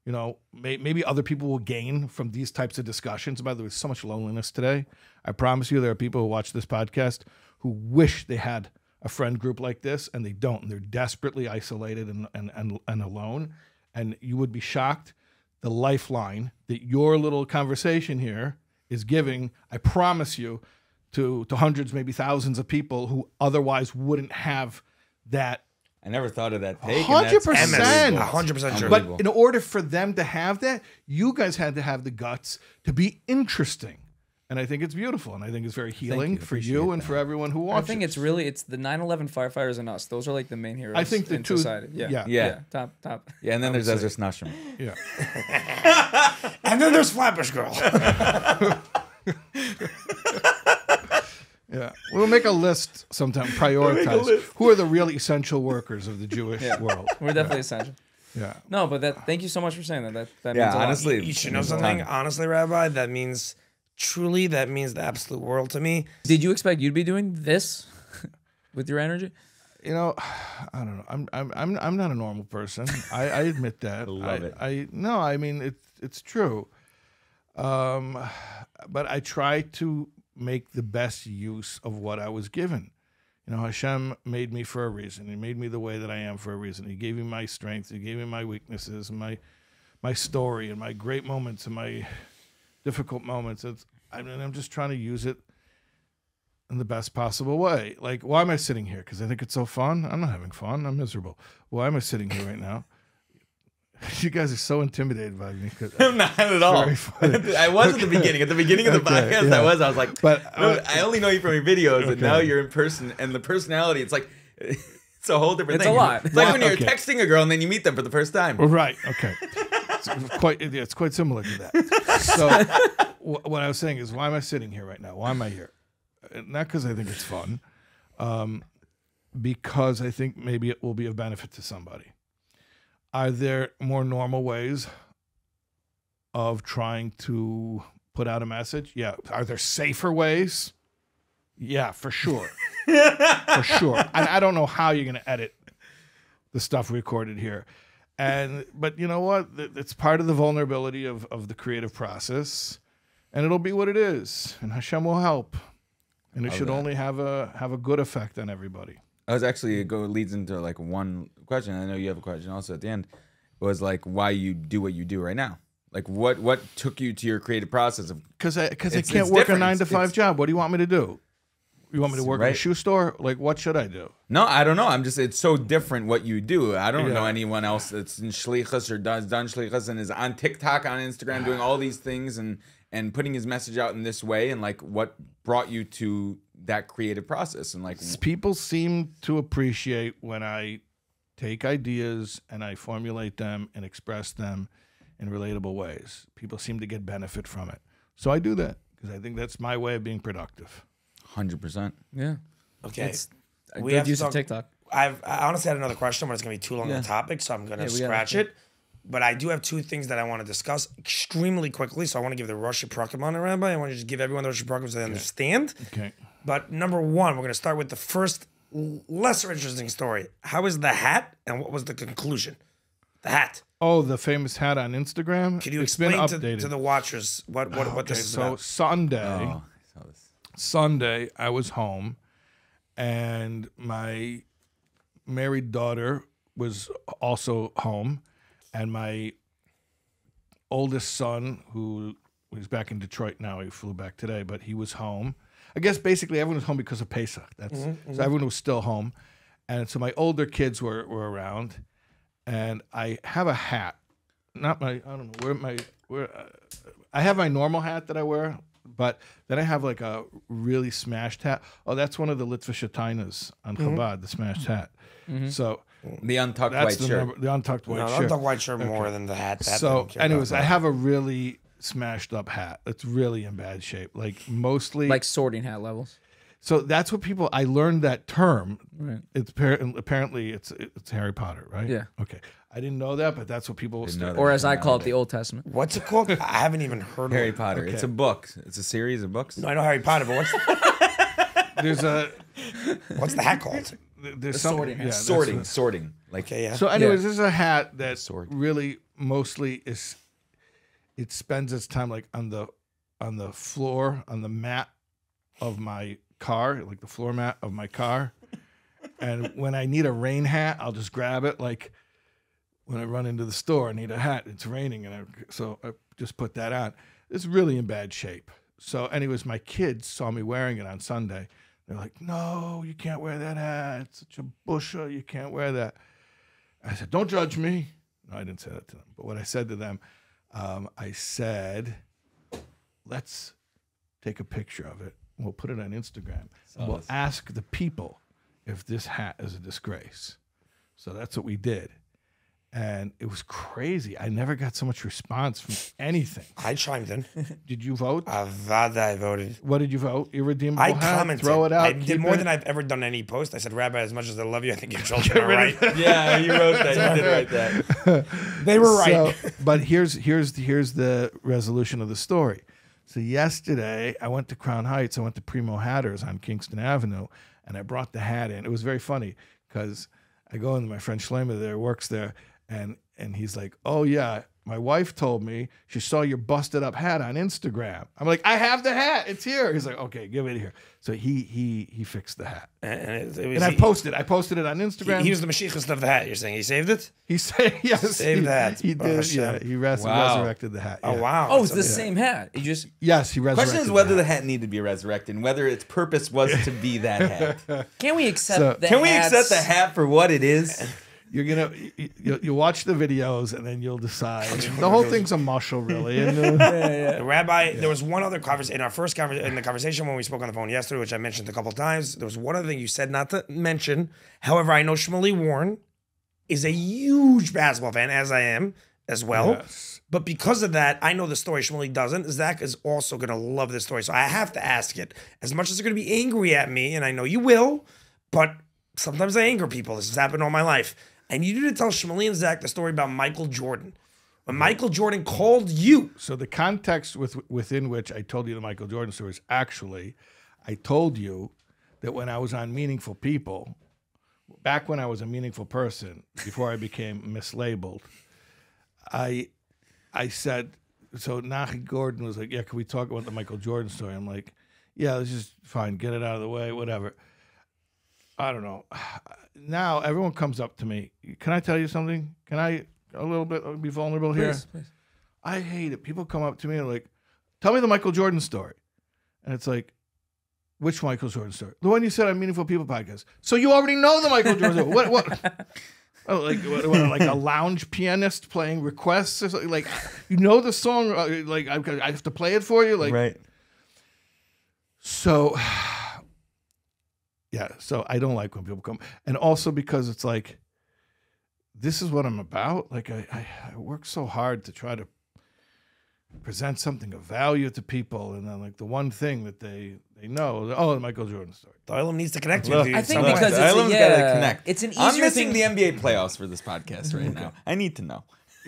you know, may, maybe other people will gain from these types of discussions. By the way, so much loneliness today. I promise you, there are people who watch this podcast who wish they had a friend group like this, and they don't. And they're desperately isolated and, and, and, and alone. And you would be shocked the lifeline that your little conversation here is giving, I promise you, to, to hundreds, maybe thousands of people who otherwise wouldn't have that I never thought of that take. Hundred percent, unbelievable. A hundred percent true. But in order for them to have that, you guys had to have the guts to be interesting. and I think it's beautiful, and I think it's very healing you. for Appreciate you and for everyone who watched I think it's really it's the 9/11 firefighters and us. Those are like the main heroes. I think the in two- society. Yeah. yeah. Yeah. Top top. Yeah, and then there's Ezra Snasham. yeah. And then there's Flatbush Girl. Yeah, we'll make a list sometime. Prioritize who are the real essential workers of the Jewish world. We're definitely essential. Yeah, No, but that. Thank you so much for saying that. That that Yeah, means a lot. honestly, you should know something. Honestly, Rabbi, that means truly that means the absolute world to me. Did you expect you'd be doing this with your energy? you know, I don't know. I'm I'm I'm I'm not a normal person. I, I admit that. Love I, it. I no, I mean it's it's true. Um, but I try to make the best use of what I was given. You know, Hashem made me for a reason. He made me the way that I am for a reason. He gave me my strengths. He gave me my weaknesses and my my story and my great moments and my difficult moments. It's I mean, I'm just trying to use it in the best possible way. Like, why am I sitting here? Because I think it's so fun. I'm not having fun. I'm miserable. Why am I sitting here right now? You guys are so intimidated by me. 'cause- Not at all. I was at the beginning. At the beginning of the Okay, podcast, yeah. I was. I was like, But, no, uh, I only know you from your videos, and now you're in person, and the personality. It's like it's a whole different It's a thing. lot. It's like when you're Okay. texting a girl and then you meet them for the first time. Right. Okay. It's quite. yeah, It's quite similar to that. So, wh- what I was saying is, why am I sitting here right now? Why am I here? Uh, Not because I think it's fun, um, because I think maybe it will be of benefit to somebody. Are there more normal ways of trying to put out a message? Yeah. Are there safer ways? Yeah, for sure. for sure. And I don't know how you're going to edit the stuff recorded here. And but you know what? It's part of the vulnerability of of the creative process, and it'll be what it is. And Hashem will help, and it should that. only have a have a good effect on everybody. I was actually it go leads into like one question. I know you have a question also at the end. Was like why you do what you do right now. Like what what took you to your creative process of Because I because I can't work a nine to five it's- job. What do you want me to do? You want me to work in a shoe store? Like what should I do? No, I don't know. I'm just it's so different what you do. I don't know anyone else that's in shlichus or does done shlichus and is on TikTok, on Instagram, doing all these things and and putting his message out in this way. And like, what brought you to that creative process? And like, People seem to appreciate when I take ideas and I formulate them and express them in relatable ways. People seem to get benefit from it. So I do that because I think that's my way of being productive. hundred percent. Yeah. Okay. It's a We good have to use of talk- TikTok. I've I honestly had another question, but it's gonna be too long Yeah. on the topic, so I'm gonna Yeah, gotta- scratch it. But I do have two things that I want to discuss extremely quickly. So I want to give the Rosh Prakim on it, Rabbi. I want to just give everyone the Rosh Prakim so they understand. Okay. But number one, we're gonna start with the first l- lesser interesting story. How is the hat, and what was the conclusion? The hat. Oh, the famous hat on Instagram. Can you It's been explain to, updated. to the watchers what what, what okay, this is so about? Sunday, Oh, I saw this. Sunday, I was home, and my married daughter was also home, and my oldest son, who he's back in Detroit now, he flew back today, but he was home. I guess basically everyone was home because of Pesach. That's mm-hmm, mm-hmm. so everyone was still home, and so my older kids were were around, and I have a hat, not my I don't know where my where uh, I have my normal hat that I wear, but then I have like a really smashed hat. Oh, that's one of the Litvishatinas on mm-hmm. Chabad, the smashed hat. So The untucked white the shirt. number, the untucked white No, shirt. I'm the white shirt more than the hat. That so, I don't care anyways. I have a really smashed up hat. It's really in bad shape. Like mostly, Like sorting hat levels. so that's what people. I learned that term. Right. It's appar- apparently it's it's Harry Potter, right? Yeah. Okay, I didn't know that, but that's what people. Didn't know that. Or as I call it, the Old Testament. What's it called? I haven't even heard Harry of it. Potter. It's a book. It's a series of books. No, I know Harry Potter, but what's there's a what's the hat called? there's some, sorting hat. yeah, sorting, what- sorting. Like Okay, yeah. So, anyways, this is a hat that Sword. really mostly is. It spends its time like on the, on the floor on the mat of my car, like the floor mat of my car, and when I need a rain hat, I'll just grab it. Like when I run into the store, I need a hat. It's raining, and I, so I just put that on. It's really in bad shape. So, anyways, my kids saw me wearing it on Sunday. They're like, "No, you can't wear that hat. It's such a busha. You can't wear that." I said, "Don't judge me." No, I didn't say that to them. But what I said to them, um, I said, "Let's take a picture of it. We'll put it on Instagram. And we'll ask the people if this hat is a disgrace. So that's what we did. And it was crazy. I never got so much response from anything. I chimed in. Did you vote? Avada, I voted. What did you vote? Irredeemable I hat? commented. Throw it out. I did more it? than I've ever done any post. I said, Rabbi, as much as I love you, I think your children are right. Yeah, you wrote that. You did write that. They were right. So, but here's here's here's the resolution of the story. So yesterday I went to Crown Heights. I went to Primo Hatters on Kingston Avenue, and I brought the hat in. It was very funny because I go in. My friend Schlemer there works there, and and he's like, "Oh yeah." My wife told me she saw your busted up hat on Instagram. I'm like, I have the hat. It's here. He's like, okay, give it here. So he he he fixed the hat, and it, it was, and I he, posted. I posted it on Instagram. he, he was the Mashiachist of the hat. You're saying he saved it? He saved yes. Save he, that, He Baruch did. Oh, yeah, he res- Wow. resurrected the hat. Oh wow! Oh, it's the a- same hat. He just Yes, he resurrected. Question is whether the the hat. hat needed to be resurrected and whether its purpose was to be that hat. can we accept So- the Can we accept the hat for what it is? you're gonna you, you, you watch the videos and then you'll decide. the whole thing's a mashal, really. And, uh, The rabbi, there was one other conversation in our first conversation in the conversation when we spoke on the phone yesterday, which I mentioned a couple times. There was one other thing you said not to mention. However, I know Shmueli Warren is a huge basketball fan, as I am as well. Yes. But because of that, I know the story. Shmueli doesn't. Zach is also going to love this story. So I have to ask it. As much as they're going to be angry at me, and I know you will, but sometimes I anger people. This has happened all my life. I need to tell Shmueli and Zach the story about Michael Jordan. When Michael Jordan called you so the context with within which I told you the Michael Jordan story is actually, I told you that when I was on Meaningful People, back when I was a meaningful person, before I became Mislaibeled, I I said, so Nachi Gordon was like, yeah, can we talk about the Michael Jordan story? I'm like, yeah, let's just fine, get it out of the way, whatever. I don't know. Now everyone comes up to me. Can I tell you something? Can I a little bit be vulnerable here? Please, please. I hate it. People come up to me and like, tell me the Michael Jordan story. And it's like, which Michael Jordan story? The one you said on Meaningful People podcast. So you already know the Michael Jordan story. What what Oh, like what, what, like a lounge pianist playing requests or something. Like you know the song. uh, Like I, I have to play it for you. Like right. so. Yeah, so I don't like when people come, and also because it's like, this is what I'm about. Like I, I, I work so hard to try to present something of value to people, and then like the one thing that they they know, oh, the Michael Jordan story. The Oilem needs to connect with you. I think some way. because the it's a- yeah, gotta connect. it's an easier I'm missing thing- the NBA playoffs for this podcast right now. I need to know.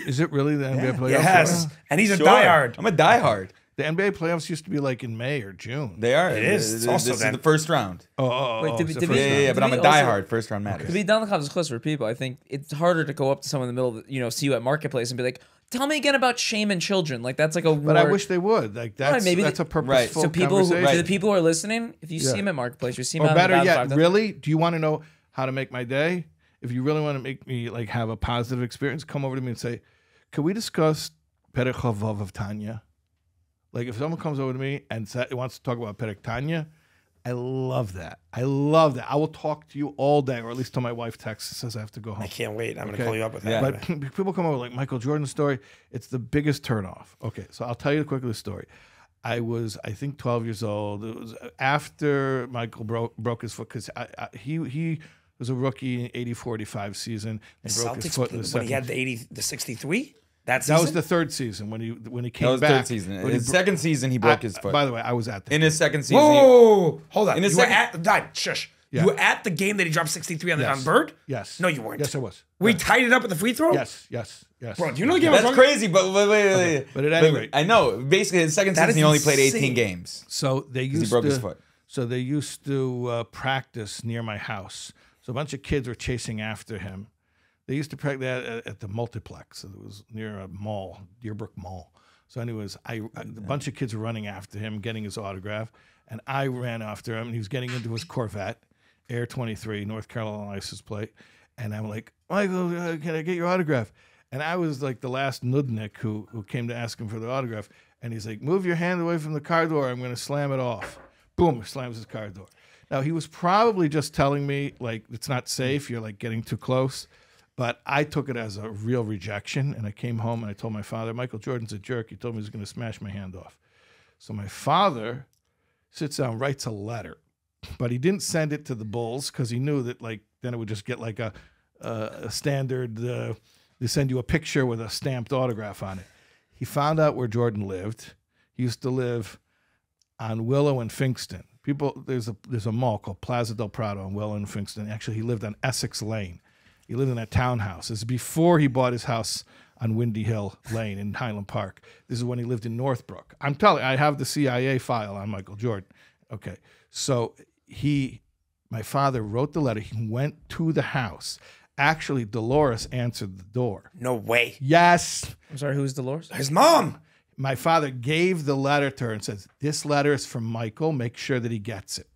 Is it really the NBA playoffs? yes, and he's a Sure. diehard. I'm a diehard. The NBA playoffs used to be like in May or June. They are. It is. It's This also is the first round. oh, oh, oh, Wait, oh, did we- it's the did first we- Yeah, yeah, yeah. But I'm a be also- diehard. First round matters. To be down the conference close for people, I think it's harder to go up to someone in the middle of, the, you know, see you at marketplace and be like, "Tell me again about shame and children." Like that's like a. But I wish they would. Like that's right, maybe that's a they- purposeful Right. So people, who, conversation. to the people who are listening, if you see Yeah. him at marketplace, you see him Or out the better Valley yet, really, do you want to know how to make my day? If you really want to make me like have a positive experience, come over to me and say, "Can we discuss Perek Chavav of Tanya?" Like if someone comes over to me and sa- wants to talk about Perek Tanya, I love that. I love that. I will talk to you all day, or at least till my wife texts and says I have to go home. I can't wait. I'm going to call you up with that. But people come over like Michael Jordan story. It's the biggest turnoff. Okay, so I'll tell you quickly the story. I was, I think, 12 years old. It was after Michael broke broke his foot because I, I, he he was a rookie in 84-85 season and broke his Celtics foot in the when second. he had the 80, the 63. That that was the third season when he when he came That was back. third season. When His bro- second season, he broke I- his foot. By the way, I was at the In his second season, Whoa, whoa, whoa, whoa. hold on. In his you were second- at Dad, shush. Yeah. You were at the game that he dropped 63 on, the, Yes. on Bird? Yes. No, you weren't. Yes, I was. We Yeah. tied it up at the free throw? Yes, yes, yes. Bro, do you know the game I'm That's talking- crazy, but wait, wait, wait. but at any rate- I know. Basically, in his second season, he only played 18 games. So they used he broke to, his foot. So they used to uh, practice near my house. So a bunch of kids were chasing after him. They used to practice at, at the multiplex. It was near a mall, Deerbrook Mall. So, anyways, I, I a bunch of kids were running after him, getting his autograph, and I ran after him. And he was getting into his Corvette, Air 23, North Carolina license plate, and I'm like, Michael, uh, can I get your autograph? And I was like the last nudnik who who came to ask him for the autograph. And he's like, move your hand away from the car door. I'm going to slam it off. Boom, slams his car door. Now he was probably just telling me like it's not safe. You're like getting too close. But I took it as a real rejection, and I came home and I told my father, Michael Jordan's a jerk. He told me he was going to smash my hand off. So my father sits down, writes a letter, but he didn't send it to the Bulls because he knew that like then it would just get like a a, standard. Uh, they send you a picture with a stamped autograph on it. He found out where Jordan lived. He used to live on Willow and Pfingsten. People, there's a there's a mall called Plaza del Prado on Willow and Pfingsten. Actually, he lived on Essex Lane. He lived in that townhouse. This is before he bought his house on Windy Hill Lane in Highland Park. This is when he lived in Northbrook. I'm telling I have the CIA file on Michael Jordan. Okay. So he, my father wrote the letter. He went to the house. Actually, Dolores answered the door. No way. Yes. I'm sorry, who's Dolores? His mom. My father gave the letter to her and says, This letter is from Michael. Make sure that he gets it.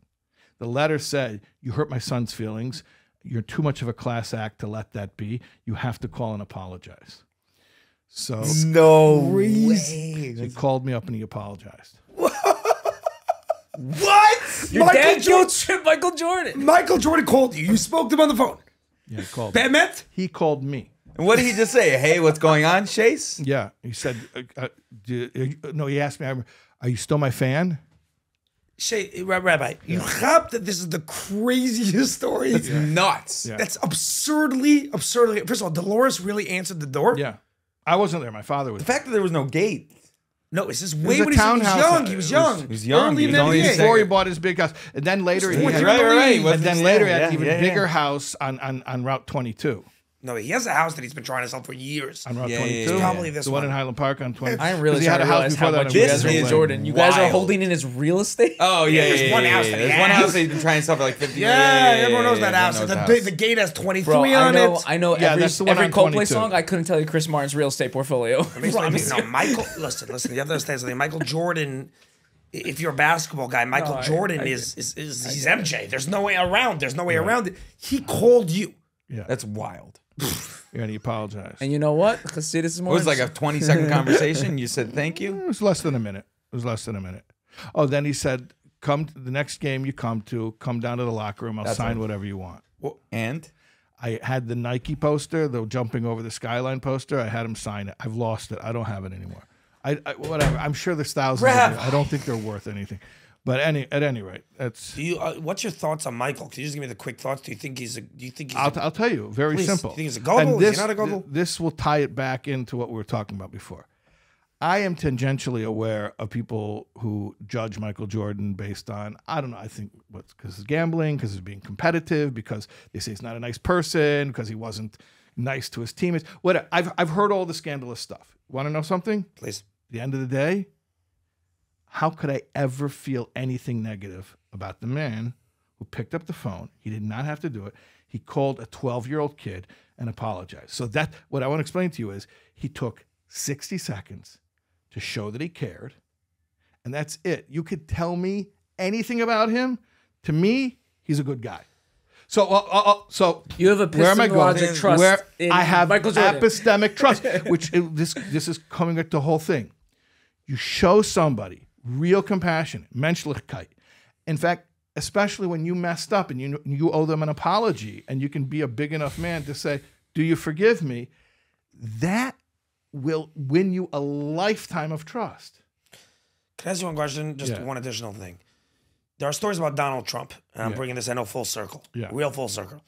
The letter said, You hurt my son's feelings. You're too much of a class act to let that be. You have to call and apologize. So No way. he called me up and he apologized. What? Your Michael dad Jordan. trip Michael Jordan. Michael Jordan called you. You spoke to him on the phone. Yeah, he called. Me. Bemet? He called me. And what did he just say? Hey, what's going on, Shais? Yeah, he said, uh, uh, do, uh, "No." He asked me, "Are you still my fan?" Shay, Rabbi, you have that this is the craziest story. It's nuts. Yeah. That's absurdly, absurdly. First of all, Dolores really answered the door. Yeah, I wasn't there. My father was. The fact that there was no gate. No, it's just was way a when he was townhouse. young. He was It was- young. he was young. Early He was the only before he bought his big house, and then later he Right, had, right, right. and then it? later he had Yeah, an even yeah, yeah. bigger house on, on on Route 22. No, he has a house that he's been trying to sell for years. On Route Yeah, yeah, 22, yeah, yeah. Probably this the one, one. in Highland Park on 20. I am really 'cause he trying had to a house realize how before that much on you This guys are is. Jordan. You guys are holding in his real estate. Oh yeah, there's yeah, yeah, one house yeah. that he There's one has. house that he's been trying to sell for like 50 Yeah, years. everyone knows that house. Everyone The, house. the gate has 23 Bro, I on know, it. I know Yeah, every, that's the one every on Coldplay 22. song. I couldn't tell you Chris Martin's real estate portfolio. Makes me- no, Michael, listen, listen. You have to understand something. Michael Jordan, if you're a basketball guy, Michael No, Jordan I is, is, is he's MJ. There's no way around. There's no way around it. He called you. Yeah. That's wild. and he apologized. and you know what? Chassidus is It was like a 20 second conversation. You said thank you. It was less than a minute. It was less than a minute. Oh, then he said, "Come to the next game you come to. Come down to the locker room. I'll That's sign right. whatever you want." And I had the Nike poster, the jumping over the skyline poster. I had him sign it. I've lost it. I don't have it anymore. I, I whatever. I'm sure there's thousands. Of them. I don't think they're worth anything. But any at any rate, that's. Do you? Uh, what's your thoughts on Michael? Can you just give me the quick thoughts? Do you think he's a? Do you think he's? I'll, a, I'll tell you. Very Please. simple. You think he's a gullible? And Is he this, not a gullible? th- this will tie it back into what we were talking about before. I am tangentially aware of people who judge Michael Jordan based on I don't know. I think what's because he's gambling, because he's being competitive, because they say he's not a nice person, because he wasn't nice to his teammates. What I've I've heard all the scandalous stuff. Want to know something? please. At the end of the day, how could I ever feel anything negative about the man who picked up the phone? He did not have to do it. He called a 12 year old kid and apologized. So that what I want to explain to you is he took 60 seconds to show that he cared, and that's it. You could tell me anything about him. To me, he's a good guy. So, uh, uh, uh, so You have where am I going? trust Where I have epistemic trust, which it- this this is coming at the whole thing. You show somebody real compassion, menschlichkeit. In fact, especially when you messed up and you you owe them an apology, and you can be a big enough man to say, "Do you forgive me?" That will win you a lifetime of trust. Can I ask you one question? Just Yeah. one additional thing. There are stories about Donald Trump, and I'm Yeah. bringing this I know full circle, Yeah. real full circle,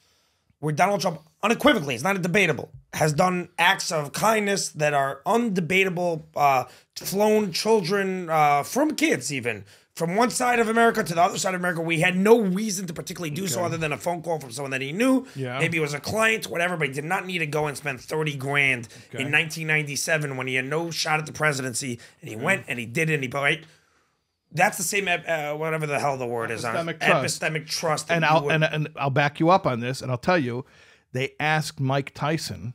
where Donald Trump unequivocally, it's not a debatable, has done acts of kindness that are undebatable, uh, flown children uh, from kids even from one side of America to the other side of America. We had no reason to particularly do so other than a phone call from someone that he knew. Yeah. Maybe it was a client, whatever, but he did not need to go and spend 30 grand in 1997 when he had no shot at the presidency and he went and he did it and he, right? That's the same, uh, whatever the hell the word is on Epistemic trust. Epistemic trust. And I'll and, and I'll back you up on this, and I'll tell you, they asked Mike Tyson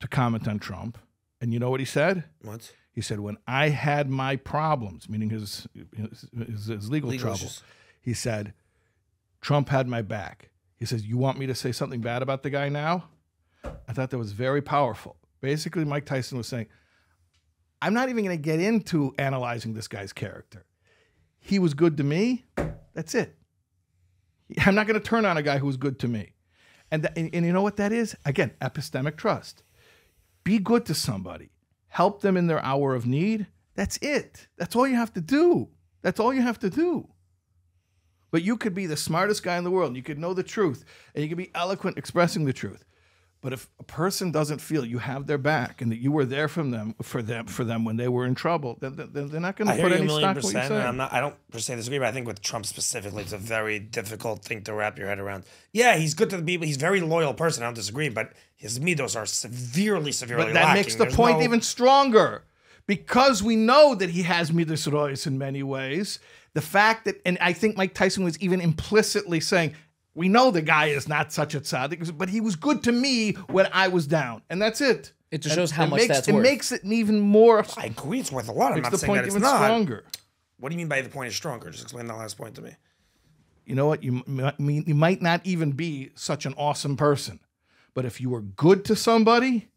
to comment on Trump, and you know what he said? what? He said, when I had my problems, meaning his his, his, his legal, Legal trouble, issues. he said, Trump had my back. He says, You want me to say something bad about the guy now? I thought that was very powerful. Basically, Mike Tyson was saying, I'm not even going to get into analyzing this guy's character. He was good to me. That's it. I'm not going to turn on a guy who was good to me. And, th- and, and you know what that is? Again, epistemic trust. Be good to somebody, help them in their hour of need. That's it. That's all you have to do. That's all you have to do. But you could be the smartest guy in the world, you could know the truth, and you could be eloquent expressing the truth. But if a person doesn't feel you have their back and that you were there from them for them for them when they were in trouble, then, then they're not going to put any million stock in what you say. I'm not. I don't per se disagree, but I think with Trump specifically, it's a very difficult thing to wrap your head around. Yeah, he's good to the people. He's a very loyal person. I don't disagree, but his midos are severely, severely But that lacking. makes the There's point no- even stronger because we know that he has Royce in many ways. The fact that, and I think Mike Tyson was even implicitly saying, we know the guy is not such a tzaddik, but he was good to me when I was down, and that's it. It just And shows how it much makes, that's it worth. makes it even more. I agree. It's worth a lot. I'm not the saying point that it's even not. stronger. What do you mean by the point is stronger? Just explain that last point to me. You know what? You m- mean you might not even be such an awesome person, but if you were good to somebody,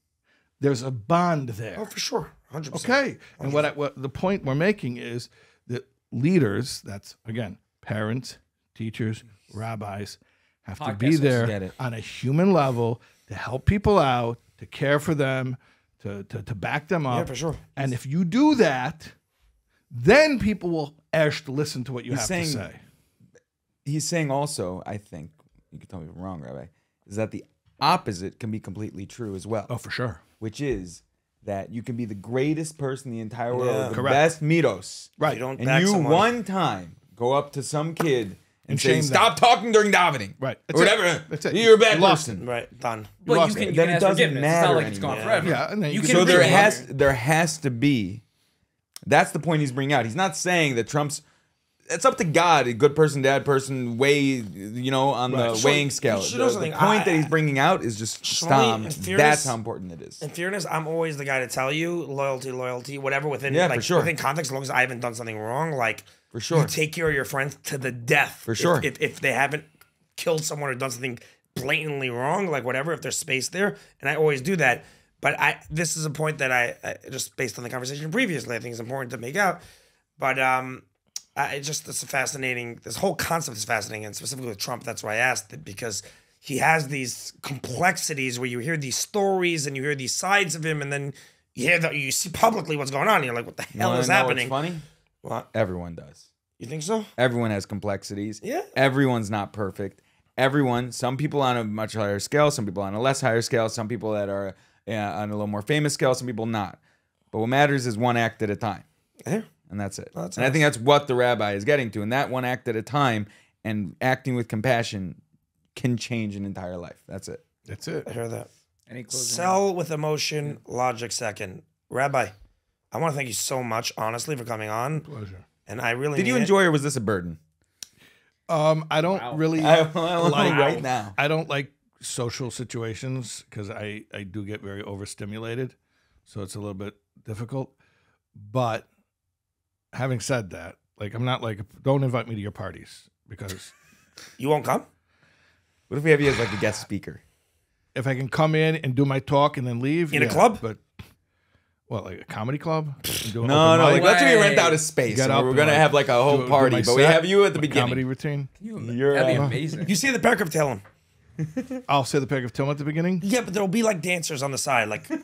there's a bond there. Oh, for sure, hundred percent. Okay. And what, I, what the point we're making is that leaders, that's again, parents, teachers, rabbis, have to be there on a human level to help people out, to care for them, to, to, to back them up. Yeah, for sure. And if you do that, then people will actually listen to what you He's have saying- to say. He's saying also, I think, you can tell me if I'm wrong, Rabbi, is that the opposite can be completely true as well. Oh, for sure. Which is that you can be the greatest person in the entire world, Yeah. the Correct. best midos. Right. You don't And you someone. one time go up to some kid and, And say, shame them. "Stop talking during davening," Right. or That's it. whatever. That's it. You're a bad You lost person. right done. But lost you can, it. you Then can it ask doesn't forgiveness. It's not matter like it's gone anymore. forever. Yeah, and then you you can can So there really- has there has to be. That's the point he's bringing out. He's not saying that Trump's. It's up to God, a good person, bad person, weigh you know on Right. the So, weighing scale. you The, know the something. point I- that he's bringing out is just stop. stom. in fairness- That's how important it is. In fairness, I'm always the guy to tell you loyalty, loyalty, whatever within Yeah, for like sure. within context, as long as I haven't done something wrong, like For sure. you take care of your friends to the death. For sure. If, if, they haven't killed someone or done something blatantly wrong, like whatever, if there's space there, and I always do that. But I this is a point that I, I just based on the conversation previously, I think is important to make out. But um I just it's a fascinating this whole concept is fascinating and specifically with Trump, that's why I asked it because he has these complexities where you hear these stories and you hear these sides of him and then you hear that you see publicly what's going on and you're like what the hell is know happening? funny? What? Everyone does. You think so? Everyone has complexities. Yeah. Everyone's not perfect. Everyone, some people on a much higher scale, some people on a less higher scale, some people that are uh, on a little more famous scale, some people not. But what matters is one act at a time. Yeah. And that's it. That's and I think that's what the rabbi is getting to. And that one act at a time and acting with compassion can change an entire life. That's it. That's it. I hear that. Any closing Sell with emotion, logic second. Rabbi, I want to thank you so much, honestly, for coming on. Pleasure. And I really Did you mean it. enjoy or was this a burden? Um, I don't Wow. really. I, I Like- right now. I don't like social situations because I, I do get very overstimulated. So it's a little bit difficult. But having said that, like, I'm not like, don't invite me to your parties because You won't come? What if we have you as like a guest speaker? if I can come in and do my talk and then leave. In a club? But, what, like a comedy club? And do No, no, mic? like let's we way. rent out a space. Get up we're and, gonna like, have like a whole do party, my but we have you at the beginning. Comedy routine. You're, That'd be uh, amazing. You say the Perek of Tehillim. I'll say the pick of Tim at the beginning. Yeah, but there'll be like dancers on the side. Like,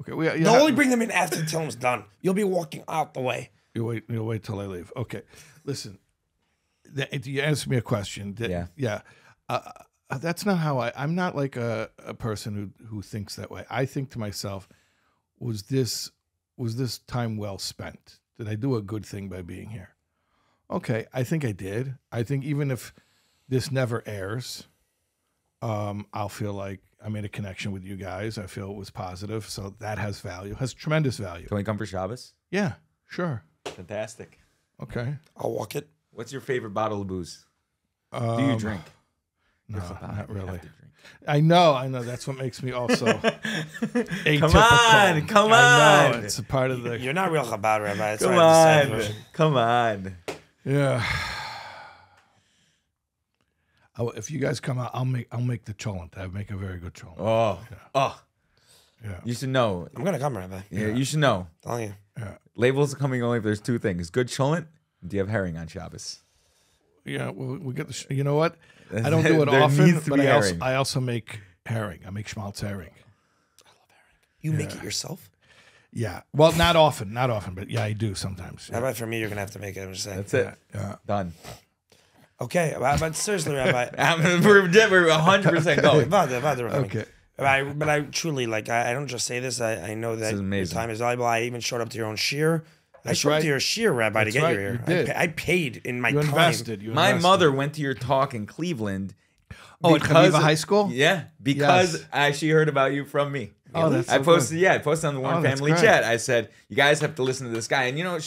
Okay, we, they'll only bring them in after the Tehillim's done. You'll be walking out the way. you wait. You wait till I leave. Okay, listen. That, you asked me a question. That- Yeah. yeah. Uh, that's not how I. I'm not like a, a person who who thinks that way. I think to myself, was this was this time well spent? Did I do a good thing by being here? Okay, I think I did. I think even if this never airs, um, I'll feel like I made a connection with you guys. I feel it was positive, so that has value. Has tremendous value. Can we come for Shabbos? Yeah, sure. Fantastic. Okay. I'll walk it. What's your favorite bottle of booze? Do you Um, drink? No, not you really. I know, I know. That's what makes me also atypical. Come on, come I know, on. it's a part of the. You're not real Chabad, Rabbi. That's Come why I have to on, come on. Yeah. I- oh, if you guys come out, I'll make I'll make the cholent. I make a very good cholent. Oh, oh, Yeah. you should know. I'm gonna come, Rabbi. Yeah, you should know. telling you. Labels are coming only if there's two things: good cholent. Do you have herring on Shabbos? Yeah, well, we get the. sh- You know what? I don't do it There often, needs to but be I also herring. I also make herring. I make schmaltz herring. I love herring. You make it yourself? Yeah. Well, not often, not often, but yeah, I do sometimes. Yeah. Rabbi, for me, you're gonna have to make it. I'm just saying. That's it. Yeah. Done. Okay, but, but seriously, Rabbi. I'm- we're we're 100 percent going. Vada, vada, Rabbi. Okay. But I, but I truly like. I, I don't just say this. I, I know that is your amazing. time is valuable. I even showed up to your own shiur. I That's showed up right. to your shiur, Rabbi, That's to get right, you here. you I did. pa- I, paid in my You time. invested. You My mother went to your talk in Cleveland. Oh, at because of- High School? Yeah, because Yes. I, she heard about you from me. Oh, that's so I posted. good. Yeah, I posted on the Warren Oh, that's Family. Chat. I said, "You guys have to listen to this guy." And you know,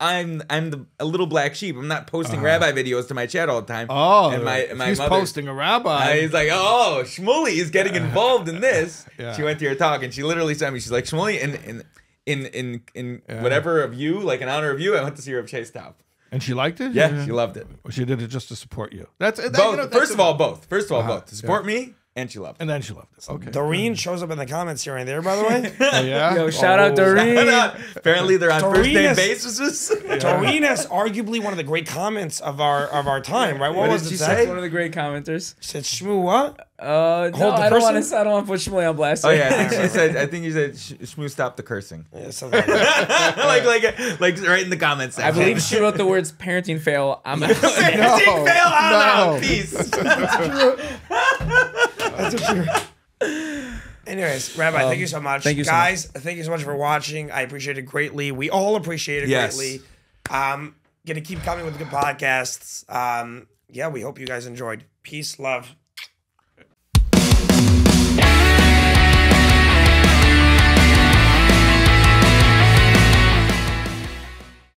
I'm I'm the a little black sheep. I'm not posting rabbi videos to my chat all the time. Oh, and my my he's mother, posting a rabbi. Uh, he's like, oh, Shmueli is getting involved in this. Yeah. She went to your talk and she literally sent me. She's like, Shmueli, in in in in, in whatever of you, like in honor of you, I went to see her of Shais Taub. and she liked it. Yeah, she loved it. She did it just to support you. That's that, Both. you know, that's first of all, both. First of all, Uh-huh, both to support me and she loved it. and then she loved it. Okay. Doreen shows up in the comments here and there, by the way. Oh, yeah. Yo, shout out Oh. Doreen. Apparently, they're on first name Doreen basis. Doreen is arguably one of the great comments of our of our time, right? What, What was did it she say? say? One of the great commenters. She Said Shmoo what? Uh, no, Hold the I don't want person? to. I don't want to put Shmueli on blast. Oh yeah, I think she said. I think you said Sh- Shmoo stop the cursing. Yeah, something like that. like like like right in the comments I believe she wrote the words "parenting fail." I'm out. No, Parenting fail. I'm out. no. Peace. That's what she Anyways, Rabbi, thank you so much. Um, thank you so Guys, thank you so much for watching. I appreciate it greatly. We all appreciate it Yes. greatly. Um, gonna keep coming with good podcasts. Um, yeah, we hope you guys enjoyed. Peace, love.